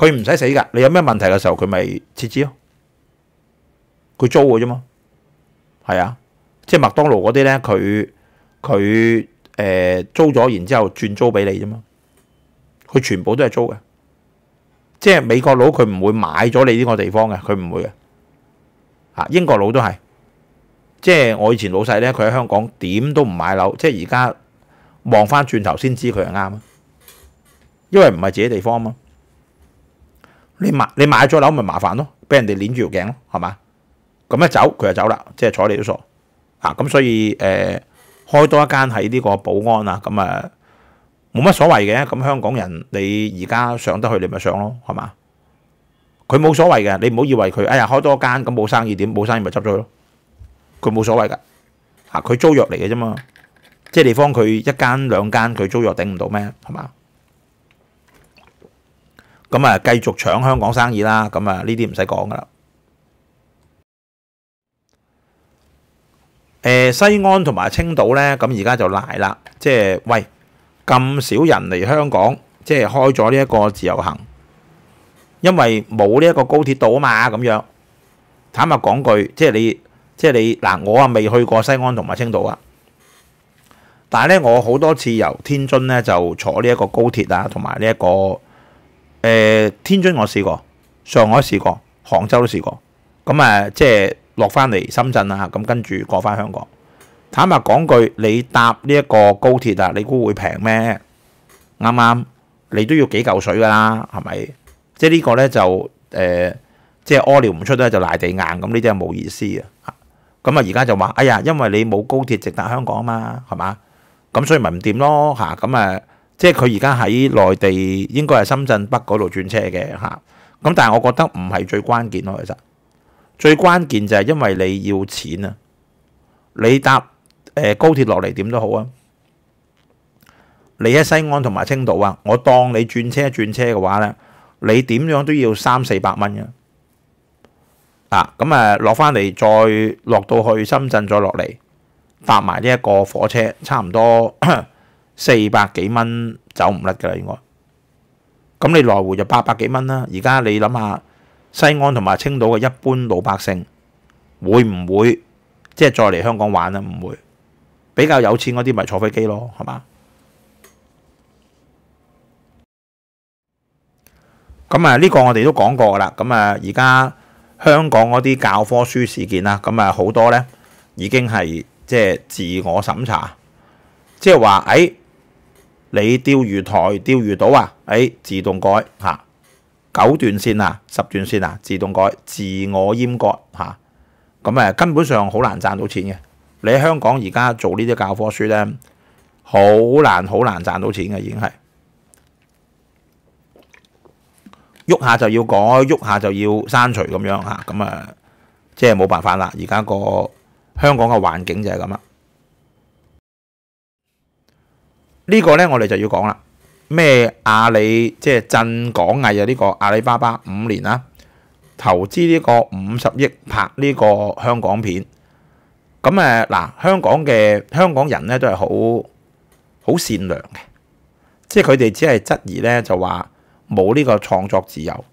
S1: 佢唔使死噶，你有咩問題嘅時候佢咪設置咯。佢租嘅啫嘛，系啊，即系麥當勞嗰啲咧，佢佢诶租咗，然之後轉租俾你啫嘛。佢全部都係租嘅，即系美國佬佢唔會買咗你呢個地方嘅，佢唔會嘅。英國佬都係，即係我以前老細咧，佢喺香港點都唔買樓，即系而家望翻轉頭先知佢系啱啊，因為唔係自己地方啊嘛。你买你买咗楼咪麻烦咯，俾人哋链住条颈咯，系嘛？咁一走佢就走啦，即系坐你都傻。啊，咁所以誒開多一間喺呢個保安啊，咁啊冇乜所謂嘅。咁香港人你而家上得去你咪上咯，係嘛？佢冇所謂嘅，你唔好以為佢哎呀開多間咁冇生意點？冇生意咪執咗咯。佢冇所謂噶，啊、佢租約嚟嘅啫嘛。即係地方佢一間兩間佢租約頂唔到咩？係嘛？咁啊，繼續搶香港生意啦！咁啊，呢啲唔使講噶啦。西安同埋青島呢，咁而家就賴啦。即係喂，咁少人嚟香港，即係開咗呢一個自由行，因為冇呢一個高鐵到啊嘛。咁樣，坦白講句，即係你，即係你嗱，我啊未去過西安同埋青島啊，但係咧，我好多次由天津呢，就坐呢一個高鐵啊，同埋呢一個。誒，天津我試過，上海試過，杭州都試過，咁誒即係落翻嚟深圳啊，咁跟住過翻香港。坦白講句，你搭呢一個高鐵啊，你估會平咩？啱啱，你都要幾嚿水㗎啦，係咪？即係呢個呢，就誒，即係屙尿唔出都就賴地硬，咁呢啲係冇意思嘅。咁啊而家就話，哎呀，因為你冇高鐵直達香港啊嘛，係嘛？咁所以咪唔掂咯嚇，咁誒。即係佢而家喺內地，應該係深圳北嗰度轉車嘅嚇。咁但係我覺得唔係最關鍵咯，其實最關鍵就係因為你要錢啊！你搭誒高鐵落嚟點都好啊，你喺西安同埋青島啊，我當你轉車轉車嘅話呢，你點樣都要三四百蚊嘅。啊，咁誒落翻嚟再落到去深圳再落嚟搭埋呢一個火車，差唔多。四百幾蚊走唔甩噶啦，應該。咁你來回就八百幾蚊啦。而家你諗下，西安同埋青島嘅一般老百姓會唔會即係再嚟香港玩啊？唔會。比較有錢嗰啲咪坐飛機咯，係嘛？咁啊，呢個我哋都講過啦。咁啊，而家香港嗰啲教科書事件啦，咁啊好多呢已經係即係自我審查，即係話誒。你釣魚台釣魚島啊？誒，自動改嚇，九段線啊，十段線啊，自動改，自我淹割嚇，咁誒根本上好難賺到錢嘅。你喺香港而家做呢啲教科書咧，好難好難賺到錢嘅，已經係喐下就要改，喐下就要刪除咁樣嚇，咁啊即係冇辦法啦。而家個香港嘅環境就係咁啦。呢個呢，我哋就要講啦。咩阿里即係進港藝啊？呢個阿里巴巴五年啦，投資呢個五十億拍呢個香港片。咁誒嗱，香港嘅香港人呢，都係好好善良嘅，即係佢哋只係質疑呢，就話冇呢個創作自由，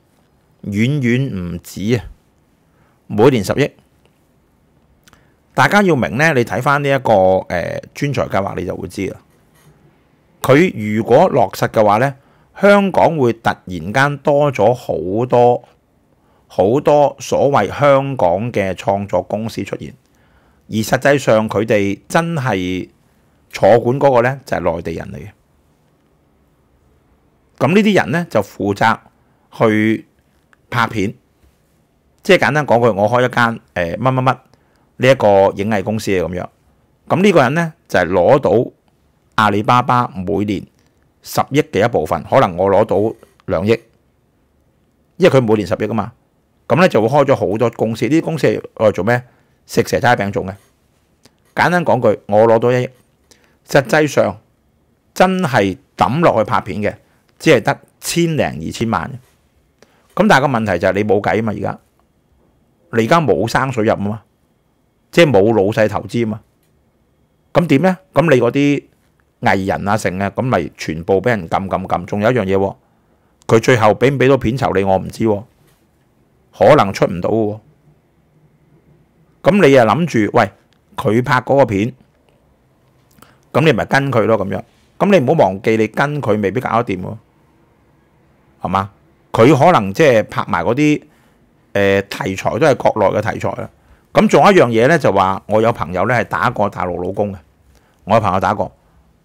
S1: 遠遠唔止啊！每年十億，大家要明呢，你睇翻呢一個誒專才計劃，你就會知啦。佢如果落實嘅話呢香港會突然間多咗好多好多所謂香港嘅創作公司出現，而實際上佢哋真係坐管嗰個呢，就係內地人嚟嘅。咁呢啲人呢，就負責去拍片，即係簡單講句，我開一間乜乜乜呢一個影藝公司嘅咁樣。咁呢個人呢，就係攞到。阿里巴巴每年十亿嘅一部分，可能我攞到两亿，因为佢每年十亿啊嘛，咁咧就会开咗好多公司，呢啲公司系嚟做咩？食蛇斋餅重嘅，简单讲句，我攞到一亿，实际上真系抌落去拍片嘅，只系得千零二千万。咁但系个问题就系你冇计啊嘛，而家你而家冇生水入啊嘛，即系冇老细投资啊嘛，咁点咧？咁你嗰啲。藝人啊，成啊咁咪全部俾人撳撳撳。仲有一樣嘢，佢最後俾唔俾到片酬你，我唔知，可能出唔到喎。咁你又諗住，喂佢拍嗰個片，咁你咪跟佢咯。咁樣咁你唔好忘記，你跟佢未必搞得掂喎，係嘛？佢可能即係拍埋嗰啲誒題材都係國內嘅題材啦。咁仲有一樣嘢呢，就話我有朋友呢係打過大陸老公嘅，我有朋友打過。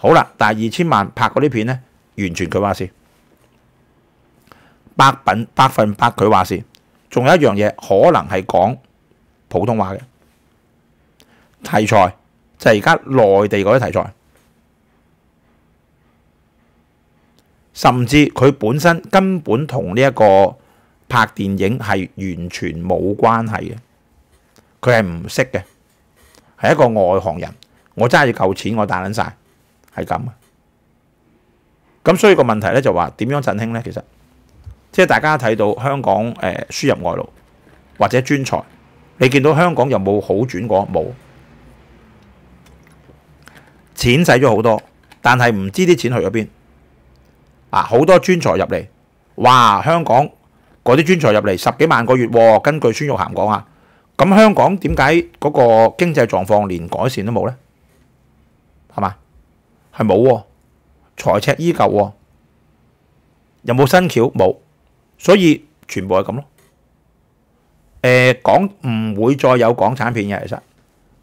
S1: 好啦，但系二千萬拍嗰啲片呢，完全佢話事百品百分百佢話事。仲有一樣嘢可能係講普通話嘅題材，就係而家內地嗰啲題材，甚至佢本身根本同呢一個拍電影係完全冇關係嘅。佢係唔識嘅，係一個外行人。我真住要嚿錢，我打撚晒。系咁，咁所以个问题咧就话点样振兴咧？其实即系大家睇到香港诶，输入外劳或者专才，你见到香港有冇好转过，冇钱使咗好多，但系唔知啲钱去咗边啊？好多专才入嚟，哇！香港嗰啲专才入嚟十几万个月，根据孙玉涵讲啊，咁香港点解嗰个经济状况连改善都冇呢？系嘛？系冇喎，財赤依舊喎，又冇新橋冇，所以全部系咁咯。港唔會再有港產片嘅，其實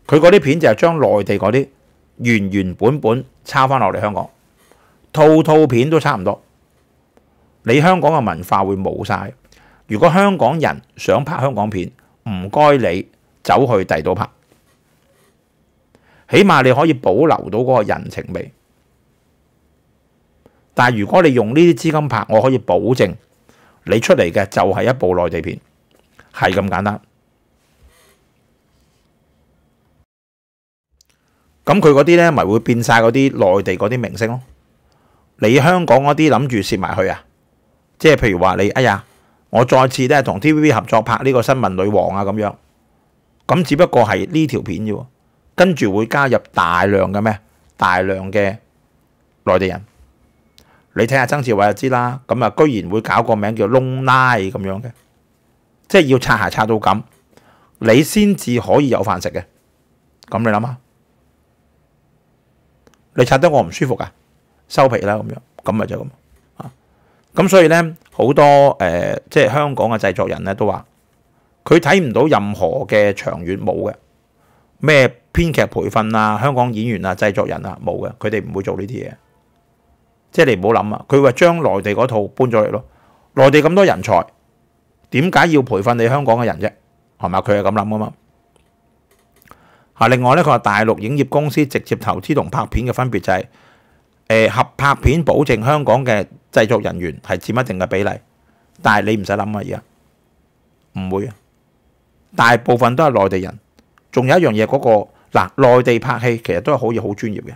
S1: 佢嗰啲片就係將內地嗰啲原原本本抄翻落嚟香港，套套片都差唔多。你香港嘅文化會冇晒。如果香港人想拍香港片，唔該你走去第度拍，起碼你可以保留到嗰個人情味。但如果你用呢啲資金拍，我可以保證你出嚟嘅就係一部內地片，係咁簡單。咁佢嗰啲呢，咪會變晒嗰啲內地嗰啲明星咯。你香港嗰啲諗住攝埋去啊？即係譬如話你哎呀，我再次咧同 T V B 合作拍呢個新聞女王啊咁樣，咁只不過係呢條片啫，跟住會加入大量嘅咩？大量嘅內地人。你睇下曾志偉就知啦，咁啊居然會搞個名叫 long lie 咁樣嘅，即係要擦鞋擦到咁，你先至可以有飯食嘅。咁你諗下，你擦得我唔舒服噶，收皮啦咁样，咁咪就咁啊。咁所以咧好多誒，即係香港嘅製作人咧都話，佢睇唔到任何嘅長遠冇嘅，咩編劇培訓啊、香港演員啊、製作人啊冇嘅，佢哋唔會做呢啲嘢。即係你唔好諗啊！佢話將內地嗰套搬咗嚟咯，內地咁多人才，點解要培訓你香港嘅人啫？係咪佢係咁諗啊嘛？嚇！另外咧，佢話大陸影業公司直接投資同拍片嘅分別就係，誒合拍片保證香港嘅製作人員係佔一定嘅比例，但係你唔使諗而家唔會啊！大部分都係內地人。仲有一樣嘢，嗰個嗱，內地拍戲其實都係可以好專業嘅。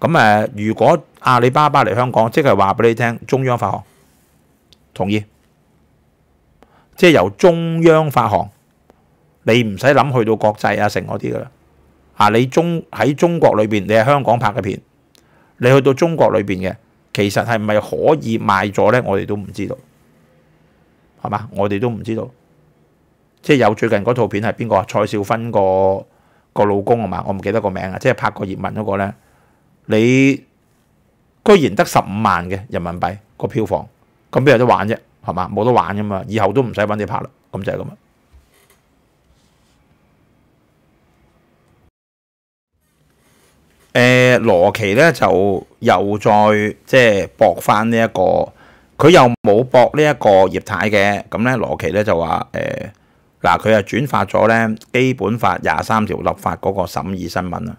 S1: 咁誒，如果阿里巴巴嚟香港，即係話俾你聽，中央發行，同意，即係由中央發行，你唔使諗去到國際啊、成嗰啲噶啦，啊，你中喺中國裏邊，你係香港拍嘅片，你去到中國裏邊嘅，其實係咪可以賣咗呢？我哋都唔知道，係嘛？我哋都唔知道，即係有最近嗰套片係邊個啊？蔡少芬個個老公係嘛？我唔記得個名啊，即係拍過葉問嗰個呢。你居然得十五萬嘅人民幣個票房，咁邊有得玩啫？係嘛，冇得玩噶嘛，以後都唔使揾你拍啦。咁就係咁啦。誒羅奇咧就又再即係博翻呢一個，佢又冇博呢一個葉太嘅。咁咧羅奇咧就話誒嗱，佢又轉發咗咧基本法廿三條立法嗰個審議新聞啊。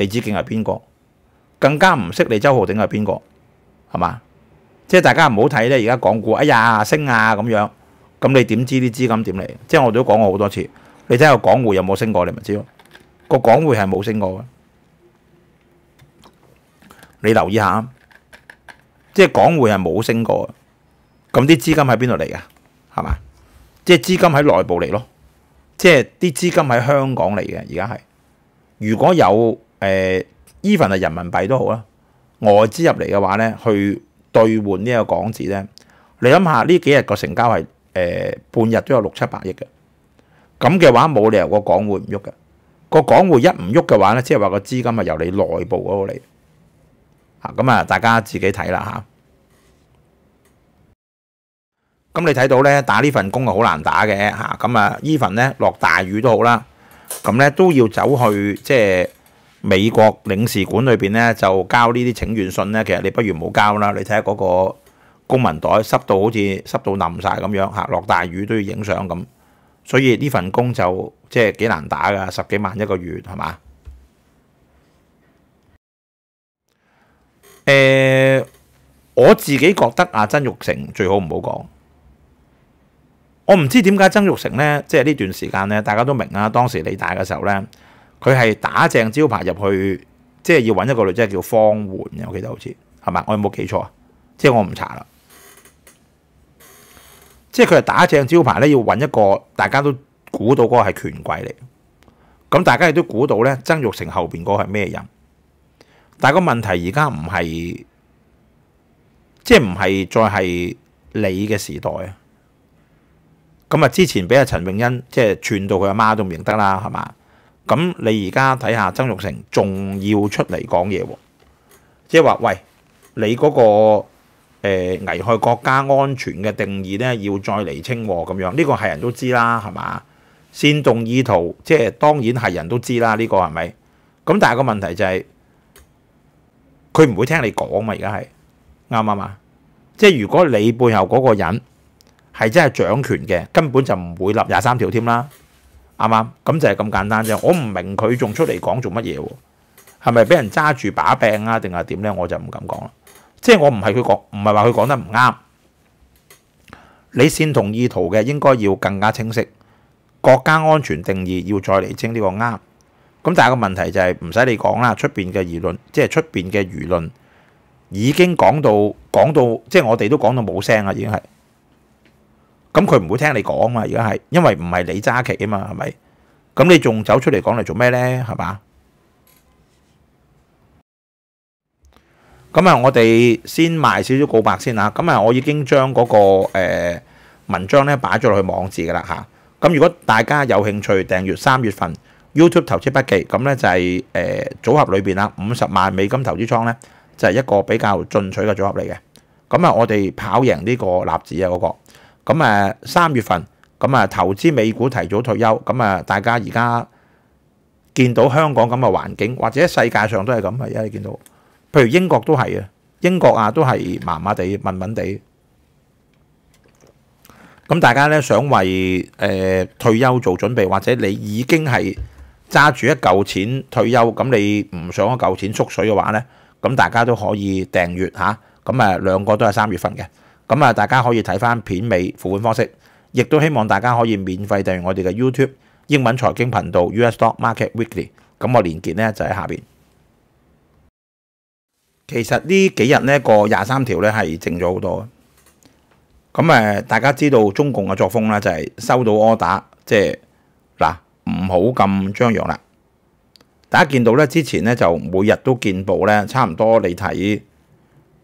S1: 李子敬係邊個？更加唔識你周浩鼎係邊個？係嘛？即系大家唔好睇咧。而家港股哎呀升啊咁樣，咁你點知啲資金點嚟？即系我都講過好多次，你睇下港汇有冇升過？你咪知咯。個港汇係冇升過嘅。你留意下，即系港汇係冇升過。咁啲資金喺邊度嚟噶？係嘛？即系資金喺內部嚟咯。即系啲資金喺香港嚟嘅。而家係如果有。誒，even 係人民幣都好啦，外資入嚟嘅話咧，去兑換呢個港紙咧。你諗下呢幾日個成交係誒半日都有六七百億嘅，咁嘅話冇理由個港匯唔喐嘅。個港匯一唔喐嘅話咧，即係話個資金係由你內部嗰度嚟嚇，咁啊大家自己睇啦嚇。咁你睇到咧打呢份工啊好難打嘅吓，咁啊 even 咧落大雨都好啦，咁咧都要走去即係。美國領事館裏邊咧就交呢啲請願信咧，其實你不如冇交啦。你睇下嗰個公文袋濕到好似濕到冧晒咁樣嚇，落大雨都要影相咁。所以呢份工就即係幾難打㗎，十幾萬一個月係嘛？誒，我自己覺得啊，曾玉成最好唔好講。我唔知點解曾玉成咧，即係呢段時間咧，大家都明啦。當時你大嘅時候咧。佢系打正招牌入去，即系要揾一个女仔叫方媛嘅，我记得好似系嘛？我有冇记错？即系我唔查啦。即系佢系打正招牌咧，要揾一个大家都估到嗰个系权贵嚟。咁大家亦都估到咧，曾玉成后边嗰个系咩人？但系个问题而家唔系，即系唔系再系你嘅时代啊？咁啊，之前俾阿陈荣恩即系串到佢阿妈都唔认得啦，系嘛？咁你而家睇下曾玉成仲要出嚟講嘢喎，即系話喂，你嗰個危害國家安全嘅定義咧，要再釐清咁樣，呢個係人都知啦，係嘛？煽動意圖，即係當然係人都知啦，呢個係咪？咁但係個問題就係，佢唔會聽你講嘛，而家係啱唔啱啊？即係如果你背後嗰個人係真係掌權嘅，根本就唔會立廿三條添啦。啱啱？咁就係咁簡單啫。我唔明佢仲出嚟講做乜嘢喎？係咪俾人揸住把柄啊？定係點呢？我就唔敢講啦。即係我唔係佢講，唔係話佢講得唔啱。你善同意圖嘅應該要更加清晰。國家安全定義要再釐清呢個啱。咁但係個問題就係唔使你講啦。出面嘅議論，即係出面嘅輿論已經講到講到，即係我哋都講到冇聲啦，已經係。咁佢唔會聽你講嘛？而家係因為唔係你揸旗啊嘛，係咪？咁你仲走出嚟講嚟做咩呢？係嘛？咁啊，我哋先賣少少告白先啊。咁啊，我已經將嗰個文章咧擺咗落去網址噶啦吓。咁如果大家有興趣訂阅三月份 YouTube 投資筆記，咁咧就係誒組合裏边啦，五十萬美金投資倉咧就係一個比較進取嘅組合嚟嘅。咁啊，我哋跑贏呢個立子啊嗰個。咁誒三月份，咁啊投資美股提早退休，咁啊大家而家見到香港咁嘅環境，或者世界上都係咁啊，家你見到，譬如英國都係啊，英國啊都係麻麻地、悶悶地。咁大家咧想為誒退休做準備，或者你已經係揸住一嚿錢退休，咁你唔想一嚿錢縮水嘅話咧，咁大家都可以訂月嚇，咁誒兩個都係三月份嘅。咁啊，大家可以睇翻片尾付款方式，亦都希望大家可以免費訂閱我哋嘅 YouTube 英文財經頻道 US Stock Market Weekly。咁我連結呢就喺下面。其實呢幾日呢個廿三條呢係靜咗好多。咁誒，大家知道中共嘅作風呢，就係收到 order，即係嗱唔好咁張揚啦。大家見到呢之前呢，就每日都見報呢，差唔多你睇。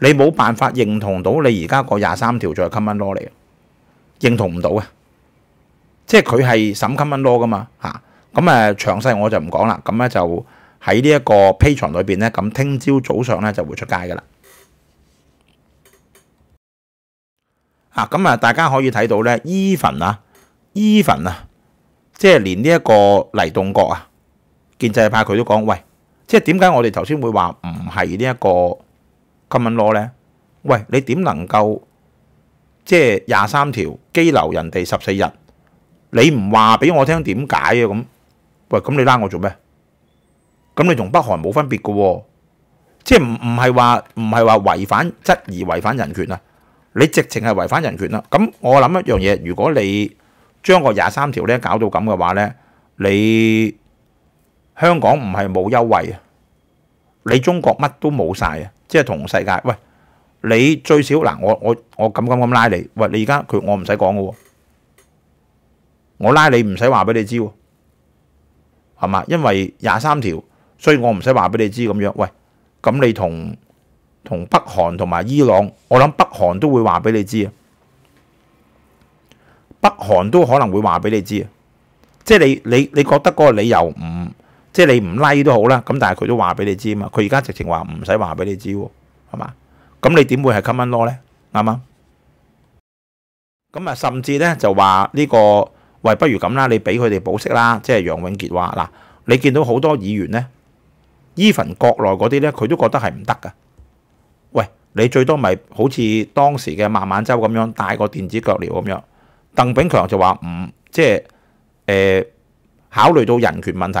S1: 你冇辦法認同到你而家個廿三條再 common law 嚟，認同唔到啊！即係佢係審 common law 噶嘛嚇，咁誒詳細我就唔講啦。咁咧就喺呢一個批藏裏邊咧，咁聽朝早上咧就會出街噶啦。啊，咁啊大家可以睇到咧 even 啊 even 啊，即係連呢一個黎棟國啊建制派佢都講喂，即係點解我哋頭先會話唔係呢一個？咁样攞咧？喂，你点能够即系廿三条羁留人哋十四日？你唔话俾我听点解啊？咁喂，咁你拉我做咩？咁你同北韩冇分别噶，即系唔唔系话唔系话违反质疑违反人权啊？你直情系违反人权啦。咁我谂一样嘢，如果你将个廿三条咧搞到咁嘅话咧，你香港唔系冇优惠啊，你中国乜都冇晒啊！即系同世界，喂，你最少嗱，我我我咁咁咁拉你，喂，你而家佢我唔使讲喎，我拉你唔使话俾你知，系嘛？因为廿三条，所以我唔使话俾你知咁样。喂，咁你同同北韩同埋伊朗，我谂北韩都会话俾你知，北韩都可能会话俾你知，即系你你你觉得嗰个理由唔？即系你唔拉都好啦，咁但系佢都话俾你知啊。佢而家直情话唔使话俾你知系嘛？咁你点会系 c o m m o n l a w 咧？啱啱？咁啊，甚至咧就话呢个喂，不如咁啦，你俾佢哋保释啦。即系杨永杰话嗱，你见到好多议员咧，even 国内嗰啲咧，佢都觉得系唔得噶。喂，你最多咪好似当时嘅孟晚洲咁样带个电子脚镣咁样。邓炳强就话唔即系考虑到人权问题。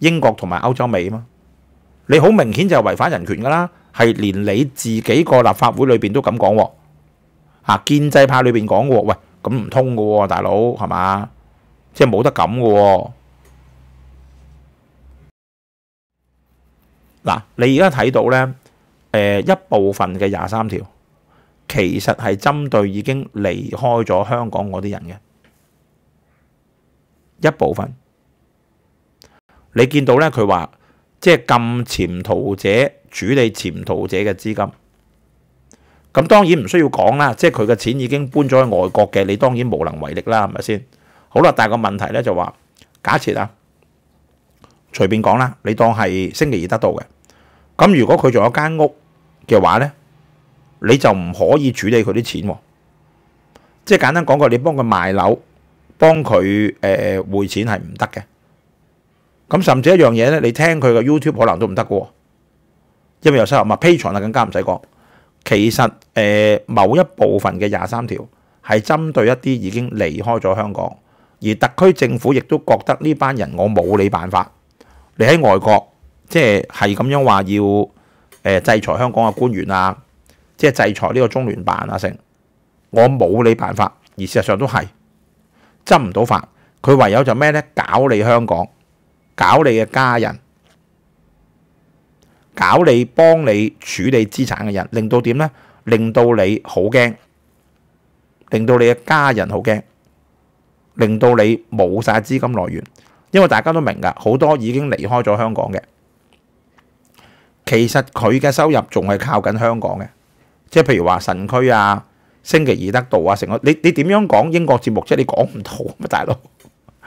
S1: 英國同埋歐洲美啊嘛，你好明顯就係違反人權噶啦，係連你自己個立法會裏面都咁講喎，建制派裏面講喎，喂咁唔通個喎，大佬係嘛？即係冇得咁個喎。嗱，你而家睇到呢，一部分嘅廿三條，其實係針對已經離開咗香港嗰啲人嘅一部分。你見到咧，佢話即係禁潛逃者處理潛逃者嘅資金，咁當然唔需要講啦，即係佢嘅錢已經搬咗去外國嘅，你當然無能為力啦，係咪先？好啦，但係個問題咧就話假設啊，隨便講啦，你當係星期二得到嘅，咁如果佢仲有間屋嘅話咧，你就唔可以處理佢啲錢喎，即係簡單講句，你幫佢賣樓，幫佢誒匯錢係唔得嘅。咁甚至一樣嘢咧，你聽佢嘅 YouTube 可能都唔得嘅，因為有收入嘛。披裁啊，更加唔使講。其實誒某一部分嘅廿三條係針對一啲已經離開咗香港，而特區政府亦都覺得呢班人我冇你辦法，你喺外國即係係咁樣話要誒制裁香港嘅官員啊，即係制裁呢個中聯辦啊成，我冇你辦法，而事實上都係執唔到法，佢唯有就咩呢？搞你香港。搞你嘅家人，搞你帮你处理资产嘅人，令到点呢？令到你好惊，令到你嘅家人好惊，令到你冇晒资金来源。因为大家都明噶，好多已经离开咗香港嘅，其实佢嘅收入仲系靠紧香港嘅，即系譬如话神区啊、星期二德道啊，成个你你点样讲英国节目啫？你讲唔到，啊，大佬？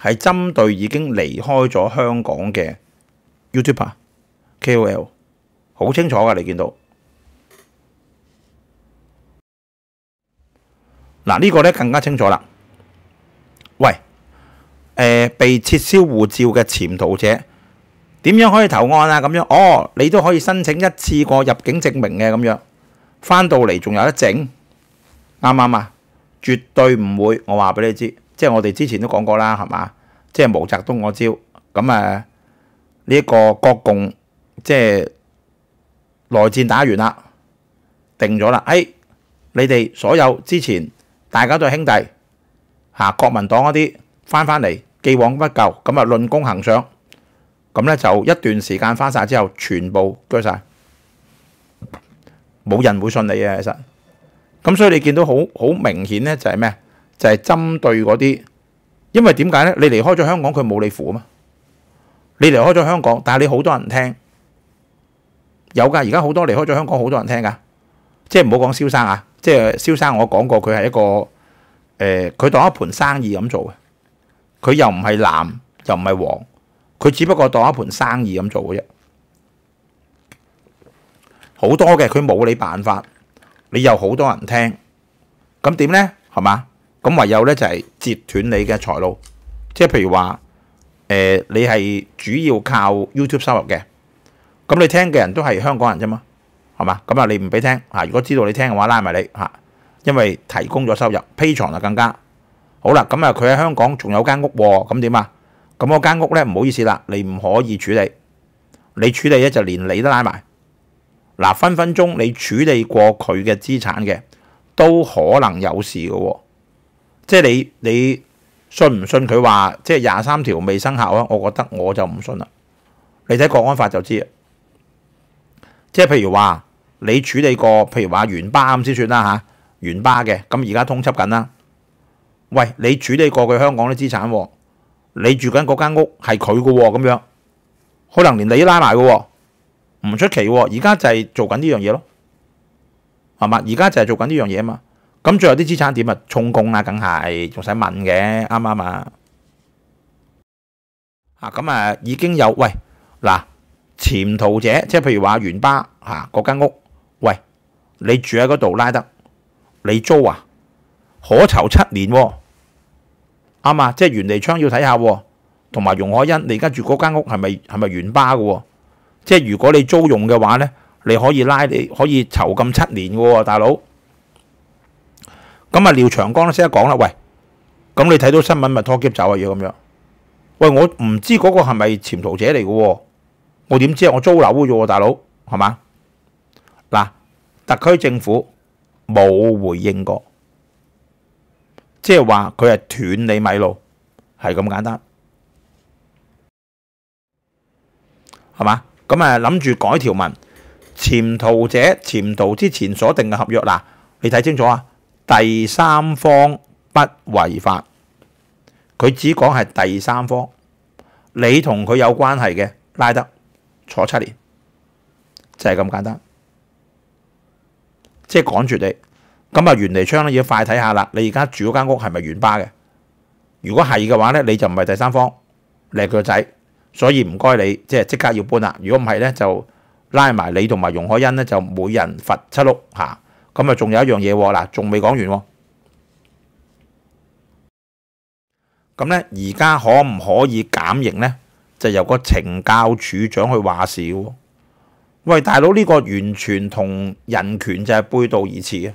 S1: 系针对已经离开咗香港嘅 YouTuber K O L，好清楚噶，你见到嗱呢个咧更加清楚啦。喂，被撤销护照嘅潜逃者，点样可以投案啊？咁样哦，你都可以申请一次过入境证明嘅，咁样翻到嚟仲有得整，啱唔啱啊？绝对唔会，我话俾你知。即係我哋之前都講過啦，係嘛？即係毛澤東嗰招咁啊呢一個國共即係內戰打完啦，定咗啦。誒，你哋所有之前大家都係兄弟嚇，國民黨嗰啲翻翻嚟，既往不咎，咁啊論功行賞。咁咧就一段時間翻晒之後，全部鋸晒，冇人會信你啊！其實，咁所以你見到好好明顯咧，就係咩？就係針對嗰啲，因為點解呢？你離開咗香港，佢冇你扶啊嘛！你離開咗香港，但係你好多人聽，有噶。而家好多離開咗香港，好多人聽噶。即係唔好講蕭生啊！即係蕭生，我講過佢係一個誒，佢當一盤生意咁做嘅。佢又唔係藍，又唔係黃，佢只不過當一盤生意咁做嘅啫。好多嘅，佢冇你辦法，你又好多人聽，咁點呢？係嘛？咁唯有咧就系截断你嘅财路，即系譬如话诶，你系主要靠 YouTube 收入嘅，咁你听嘅人都系香港人啫嘛，系嘛？咁啊，你唔俾听如果知道你听嘅话，拉埋你吓，因为提供咗收入，披床就更加好啦。咁啊，佢喺香港仲有间屋，咁点啊？咁嗰间屋咧唔好意思啦，你唔可以处理，你处理咧就连你都拉埋嗱，分分钟你处理过佢嘅资产嘅都可能有事嘅。即系你你信唔信佢话即系廿三条未生效啊？我觉得我就唔信啦。你睇国安法就知啦。即系譬如话你处理过譬如话元巴咁先算啦吓，袁巴嘅咁而家通缉紧啦。喂，你处理过佢香港啲资产，你住紧嗰间屋系佢嘅咁样，可能连你都拉埋嘅，唔出奇。而家就系做紧呢样嘢咯，系嘛？而家就系做紧呢样嘢啊嘛。咁最後啲資產點啊，充公啦，梗係仲使問嘅，啱啱啊？啊，咁啊，已經有喂嗱潛逃者，即係譬如話元巴嚇嗰間屋，喂你住喺嗰度拉得，你租啊可籌七年，啱啊，即係袁利窗要睇下，同埋容可欣，你而家住嗰間屋係咪係咪元巴嘅？即係如果你租用嘅話咧，你可以拉你可以籌咁七年嘅，大佬。咁啊，廖长江都即刻讲啦，喂，咁你睇到新闻咪拖劫走啊，要咁样。喂，我唔知嗰个系咪潜逃者嚟嘅，我点知啊？我租楼啫，大佬系嘛？嗱，特区政府冇回应过，即系话佢系断你米路，系咁简单，系嘛？咁啊，谂住改条文，潜逃者潜逃之前所定嘅合约嗱，你睇清楚啊！第三方不违法，佢只讲系第三方，你同佢有关系嘅拉得坐七年，就系咁简单，即系赶住你，咁啊原嚟窗咧要快睇下啦，你而家住嗰间屋系咪原巴嘅？如果系嘅话咧，你就唔系第三方，你系佢仔，所以唔该你，即系即刻要搬啦。如果唔系咧，就拉埋你同埋容可欣咧，就每人罚七碌吓。咁啊，仲有一样嘢嗱，仲未讲完。咁咧，而家可唔可以减刑咧？就由个惩教處长去话事。喂，大佬，呢个完全同人权就系背道而驰嘅。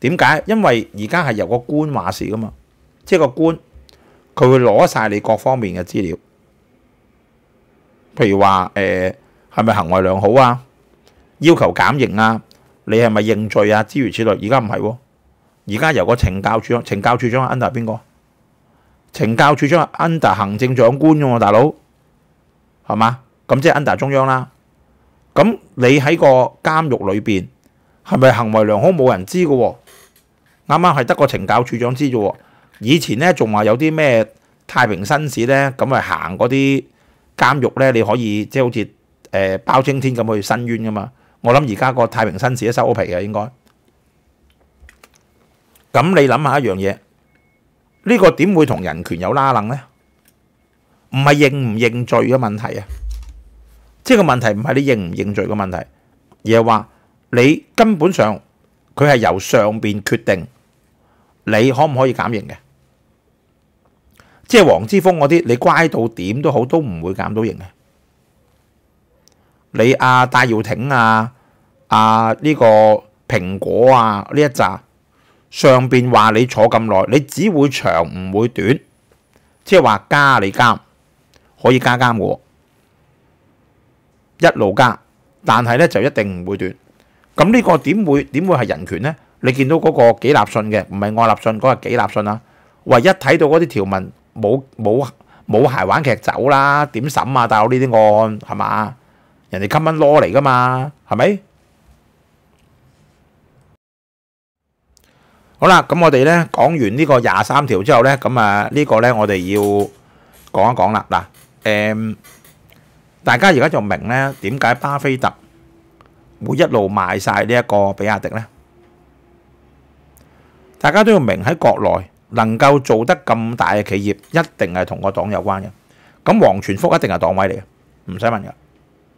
S1: 点解？因为而家系由个官话事噶嘛，即系个官佢会攞晒你各方面嘅资料，譬如话诶系咪行为良好啊，要求减刑啊。你係咪認罪啊？諸如此類，而家唔係喎。而家由個懲教處長，懲教處長 under 邊個？懲教處長 under 行政長官喎，大佬，係嘛？咁即係 under 中央啦。咁你喺個監獄裏邊，係咪行為良好冇人知嘅？啱啱係得個懲教處長知啫。以前咧仲話有啲咩太平紳士咧，咁咪行嗰啲監獄咧，你可以即係好似誒包青天咁去申冤噶嘛？我谂而家个太平绅士收皮嘅应该，咁你谂下一样嘢，呢个点会同人权有拉楞呢？唔系认唔认罪嘅问题啊，即系个问题唔系你认唔认罪嘅问题，而系话你根本上佢系由上边决定你可唔可以减刑嘅，即系黄之峰嗰啲，你乖到点都好，都唔会减到刑嘅。你阿戴耀廷啊，啊呢個蘋果啊呢一扎上邊話你坐咁耐，你只會長唔會短，即係話加你監可以加監嘅一路加，但係咧就一定唔會短。咁呢個點會點會係人權呢？你見到嗰個幾立信嘅唔係愛立信嗰個幾立信啊，唯一睇到嗰啲條文冇冇冇鞋玩劇走啦？點審啊？大佬呢啲案係嘛？人哋今晚攞嚟噶嘛，系咪？好啦，咁我哋咧讲完呢个廿三条之后咧，咁啊呢个咧我哋要讲一讲啦嗱。诶，大家而家就明咧点解巴菲特会一路卖晒呢一个比亚迪咧？大家都要明喺国内能够做得咁大嘅企业，一定系同个党有关嘅。咁黄全福一定系党委嚟嘅，唔使问嘅。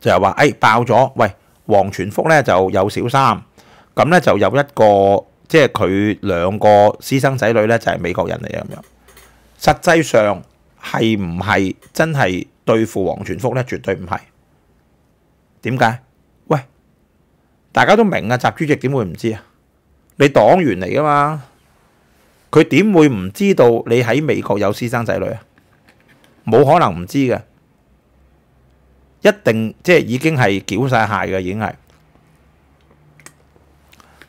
S1: 就係話，哎，爆咗！喂，黃全福咧就有小三，咁咧就有一個，即係佢兩個私生仔女咧就係美國人嚟嘅咁樣。實際上係唔係真係對付黃全福咧？絕對唔係。點解？喂，大家都明啊，習主席點會唔知啊？你黨員嚟噶嘛？佢點會唔知道你喺美國有私生仔女啊？冇可能唔知嘅。一定即系已经系缴晒鞋嘅，已经系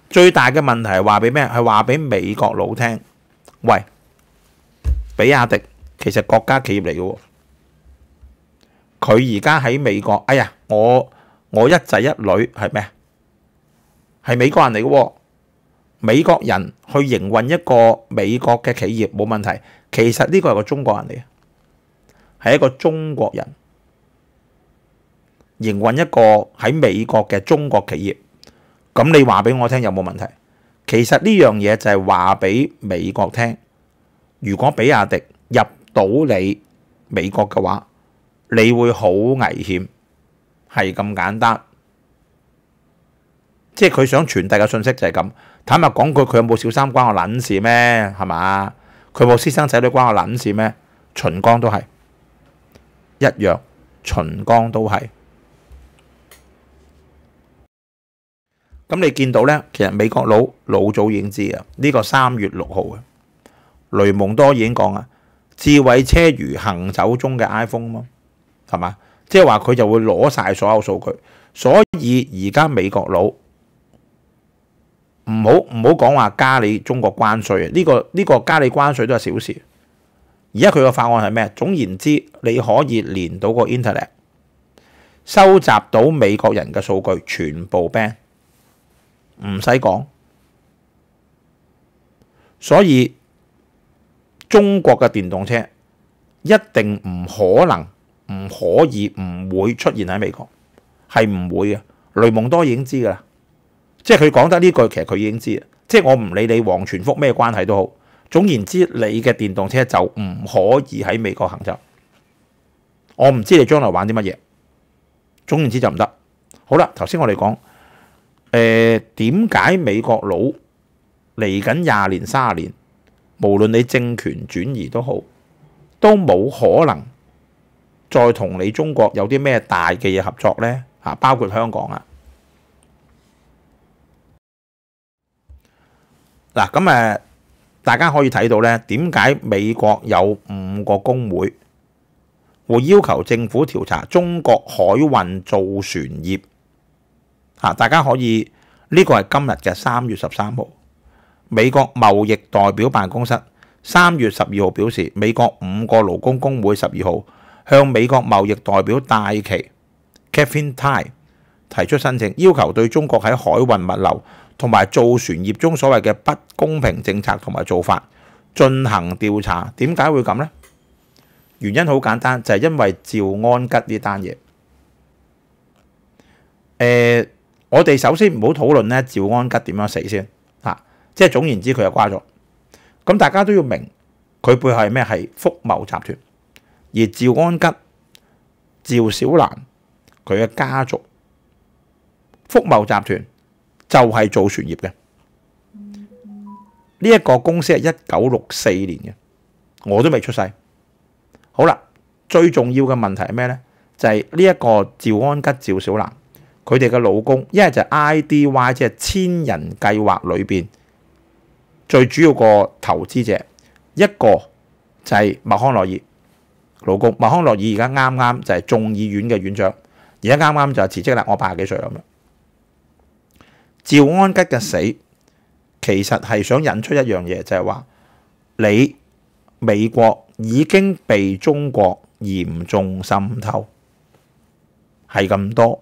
S1: 最大嘅问题系话俾咩？系话俾美国佬听，喂，比亚迪其实国家企业嚟嘅，佢而家喺美国，哎呀，我我一仔一女系咩？系美国人嚟嘅，美国人去营运一个美国嘅企业冇问题，其实呢个系个中国人嚟，系一个中国人。營運一個喺美國嘅中國企業，咁你話俾我聽有冇問題？其實呢樣嘢就係話俾美國聽，如果比亞迪入到你美國嘅話，你會好危險，係咁簡單。即係佢想傳遞嘅信息就係咁。坦白講句，佢有冇小三關我撚事咩？係嘛？佢冇私生仔女關我撚事咩？秦光都係一樣，秦光都係。咁你見到呢，其實美國佬老早已經知啊。呢個三月六號啊，雷蒙多已經講啊，智慧車如行走中嘅 iPhone 嘛，係嘛？即係話佢就會攞晒所有數據，所以而家美國佬唔好唔好講話加你中國關税啊。呢個呢個加你關税都係小事。而家佢個法案係咩？總言之，你可以連到個 Internet，收集到美國人嘅數據，全部 ban。唔使講，所以中國嘅電動車一定唔可能、唔可以、唔會出現喺美國，係唔會嘅。雷蒙多已經知噶啦，即係佢講得呢句，其實佢已經知即系我唔理你黄全福咩關係都好，總言之，你嘅電動車就唔可以喺美國行走。我唔知你將來玩啲乜嘢，總言之就唔得。好啦，頭先我哋講。诶，点解美国佬嚟紧廿年卅年，无论你政权转移都好，都冇可能再同你中国有啲咩大嘅嘢合作呢？吓，包括香港啊！嗱，咁诶，大家可以睇到呢点解美国有五个工会会要求政府调查中国海运造船业？啊！大家可以呢個係今日嘅三月十三號，美國貿易代表辦公室三月十二號表示，美國五個勞工公會十二號向美國貿易代表大旗 Kevin Tai 提出申請，要求對中國喺海運物流同埋造船業中所謂嘅不公平政策同埋做法進行調查。點解會咁呢？原因好簡單，就係因為趙安吉呢單嘢，誒。我哋首先唔好討論咧，趙安吉點樣死先嚇，即係總言之佢又瓜咗。咁大家都要明佢背後係咩？係福茂集團，而趙安吉、趙小蘭佢嘅家族，福茂集團就係做船業嘅。呢一個公司係一九六四年嘅，我都未出世。好啦，最重要嘅問題係咩呢？就係呢一個趙安吉、趙小蘭。佢哋嘅老公，一系就 IDY，即系千人計劃裏边最主要個投資者，一個就係麥康諾爾老公。麥康諾爾而家啱啱就係眾議院嘅院長，而家啱啱就辭職啦。我八几幾歲啦。趙安吉嘅死，其實係想引出一樣嘢，就係話你美國已經被中國嚴重滲透，係咁多。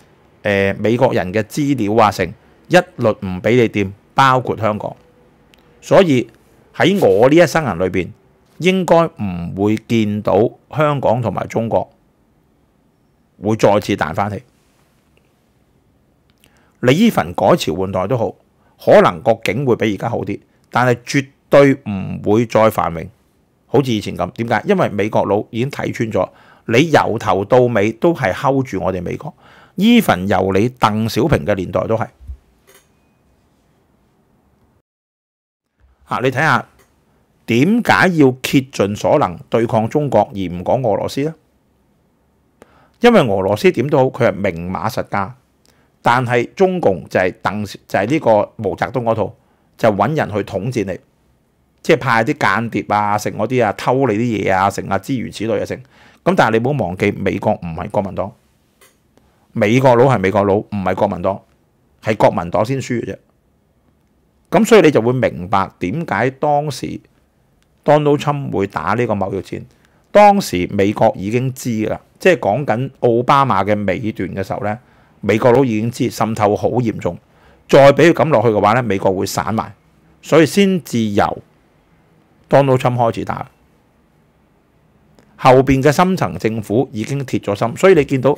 S1: 誒美國人嘅資料啊，成一律唔俾你掂，包括香港。所以喺我呢一生人裏邊，應該唔會見到香港同埋中國會再次彈翻起。你依份改朝換代都好，可能個景會比而家好啲，但係絕對唔會再繁榮，好似以前咁。點解？因為美國佬已經睇穿咗，你由頭到尾都係睺住我哋美國。Even 由你鄧小平嘅年代都係，啊，你睇下點解要竭盡所能對抗中國而唔講俄羅斯呢？因為俄羅斯點都好，佢係明码實价，但係中共就係邓就係呢個毛澤東嗰套，就揾人去統战你，即係派啲間諜啊，食嗰啲啊，偷你啲嘢啊，食啊，諸如此類嘅食。咁但係你唔好忘記，美國唔係國民黨。美國佬係美國佬，唔係國民黨，係國民黨先輸嘅啫。咁所以你就會明白點解當時 Donald Trump 會打呢個貿易戰。當時美國已經知啦，即係講緊奧巴馬嘅尾段嘅時候呢，美國佬已經知滲透好嚴重。再俾佢咁落去嘅話呢，美國會散埋，所以先至由 Donald Trump 開始打。後邊嘅深層政府已經鐵咗心，所以你見到。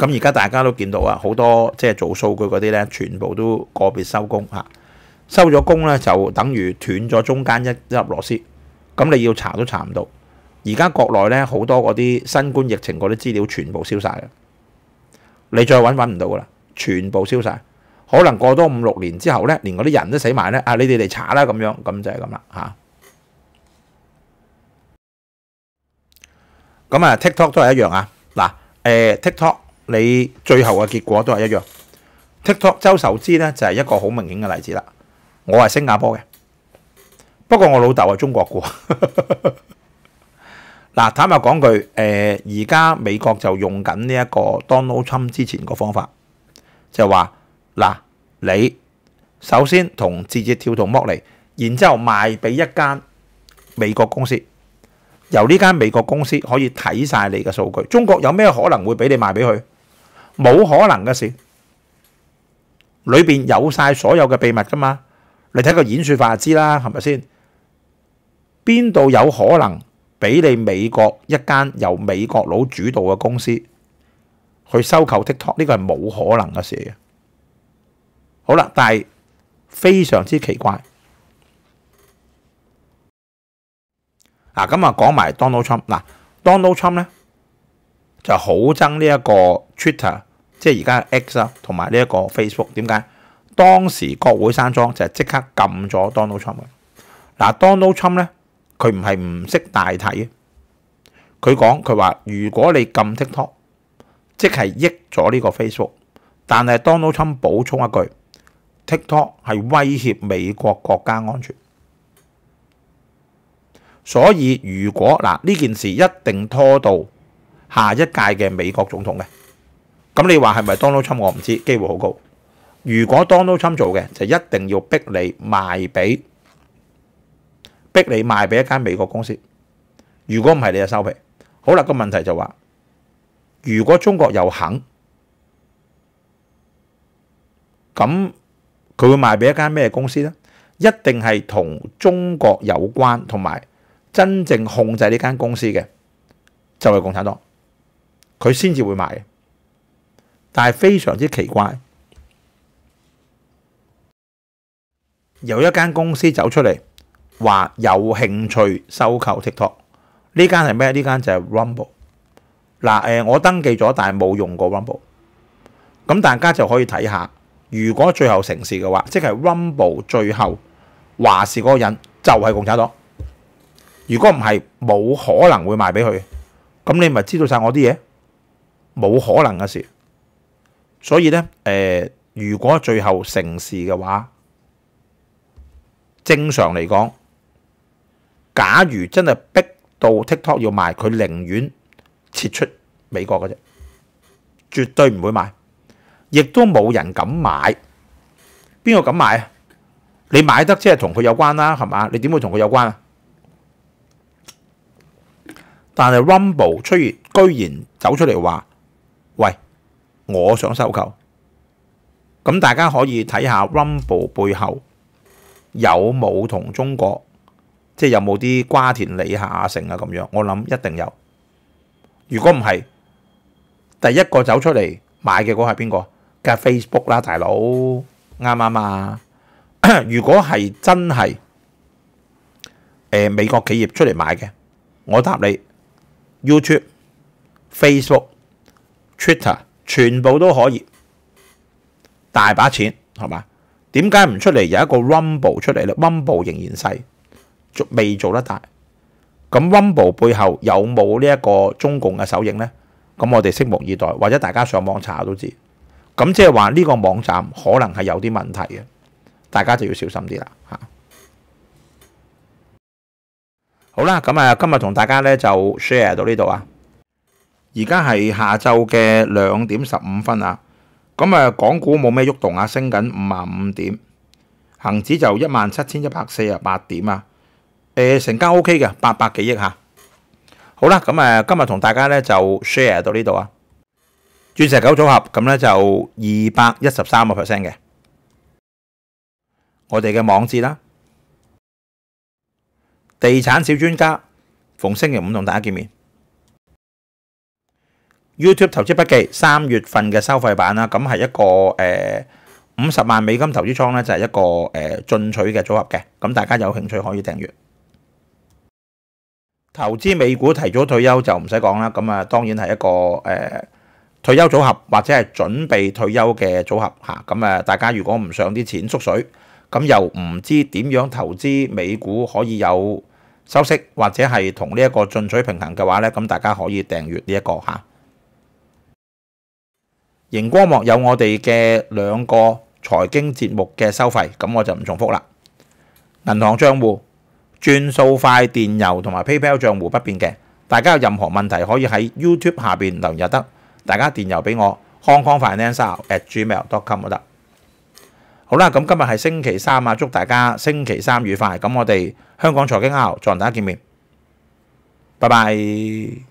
S1: 咁而家大家都見到啊，好多即係做數據嗰啲咧，全部都個別收工嚇，收咗工咧就等於斷咗中間一粒螺絲。咁你要查都查唔到。而家國內咧好多嗰啲新冠疫情嗰啲資料全部消晒嘅，你再揾揾唔到噶啦，全部消晒。可能過多五六年之後咧，連嗰啲人都死埋咧。啊，你哋嚟查啦咁樣，咁就係咁啦嚇。咁啊，TikTok 都係一樣啊。嗱，誒 TikTok。你最後嘅結果都係一樣。TikTok 周受資咧就係一個好明顯嘅例子啦。我係新加坡嘅，不過我老豆係中國嘅。嗱，坦白講句，誒，而家美國就用緊呢一個 Donald Trump 之前個方法，就話嗱，你首先同字接跳動剝離，然之後賣俾一間美國公司，由呢間美國公司可以睇晒你嘅數據。中國有咩可能會俾你賣俾佢？冇可能嘅事，里边有晒所有嘅秘密噶嘛？你睇个演说法就知啦，系咪先？边度有可能俾你美国一间由美国佬主导嘅公司去收购 TikTok？呢个系冇可能嘅事。好啦，但系非常之奇怪。嗱，咁啊，讲埋 Donald Trump 嗱，Donald Trump 咧就好憎呢一个 Twitter。即係而家 X 啊，同埋呢一個 Facebook 點解？當時國會山莊就係即刻禁咗 Donald Trump。嗱，Donald Trump 咧，佢唔係唔識大體佢講佢話：如果你禁 TikTok，即係益咗呢個 Facebook，但係 Donald Trump 補充一句：TikTok 係威脅美國國家安全。所以如果嗱呢件事一定拖到下一屆嘅美國總統嘅。咁你话系咪 Donald Trump？我唔知，机会好高。如果 Donald Trump 做嘅，就一定要逼你卖俾，逼你卖俾一间美国公司。如果唔系，你就收皮。好啦，个问题就话，如果中国又肯，咁佢会卖俾一间咩公司呢？一定系同中国有关，同埋真正控制呢间公司嘅就系共产党，佢先至会卖嘅。但系非常之奇怪，有一間公司走出嚟，話有興趣收購 TikTok。呢間係咩？呢間就係 Rumble。嗱，诶，我登記咗，但係冇用過 Rumble。咁大家就可以睇下，如果最後成事嘅話，即係 Rumble 最後話事嗰個人就係共產黨。如果唔係，冇可能會賣俾佢。咁你咪知道晒我啲嘢？冇可能嘅事。所以咧，誒，如果最後成事嘅話，正常嚟講，假如真係逼到 TikTok 要賣，佢寧願撤出美國嘅啫，絕對唔會賣，亦都冇人敢買。邊個敢買啊？你買得即係同佢有關啦，係嘛？你點會同佢有關啊？但係 Rumble 出現，居然走出嚟話：，喂！我想收購咁，大家可以睇下 Rumble 背後有冇同中國即系有冇啲瓜田李下成啊咁樣。我諗一定有。如果唔係，第一個走出嚟買嘅嗰係邊個？梗係 Facebook 啦，大佬啱啱啊？如果係真係美國企業出嚟買嘅，我答你 YouTube、Facebook、Twitter。全部都可以，大把錢，係嘛？點解唔出嚟？有一個 rumble 出嚟咧 r u m b l e 仍然細，未做得大。咁 rumble 背後有冇呢一個中共嘅手影呢？咁我哋拭目以待，或者大家上網查都知。咁即係話呢個網站可能係有啲問題嘅，大家就要小心啲啦嚇。好啦，咁啊，今日同大家咧就 share 到呢度啊。而家系下昼嘅两点十五分啊！咁啊，港股冇咩喐动啊，升紧五万五点，恒指就一万七千一百四十八点啊！诶，成交 O K 嘅八百几亿吓。好啦，咁啊，今日同大家咧就 share 到呢度啊。钻石九组合咁咧就二百一十三个 percent 嘅，我哋嘅网志啦，地产小专家逢星期五同大家见面。YouTube 投資筆記三月份嘅收費版啦，咁係一個誒五十萬美金投資倉咧，就係一個誒進取嘅組合嘅。咁大家有興趣可以訂閱投資美股。提早退休就唔使講啦，咁啊當然係一個誒退休組合或者係準備退休嘅組合嚇。咁啊，大家如果唔想啲錢縮水，咁又唔知點樣投資美股可以有收息或者係同呢一個進取平衡嘅話咧，咁大家可以訂閱呢一個嚇。荧光幕有我哋嘅两个财经节目嘅收费，咁我就唔重复啦。银行账户转数快电邮同埋 PayPal 账户不变嘅，大家有任何问题可以喺 YouTube 下边留言得，大家电邮俾我，Hong Kong f i n a n c e a l at Gmail dot com 都得。好啦，咁今日系星期三啊，祝大家星期三愉快。咁我哋香港财经 a 再同大家见面，拜拜。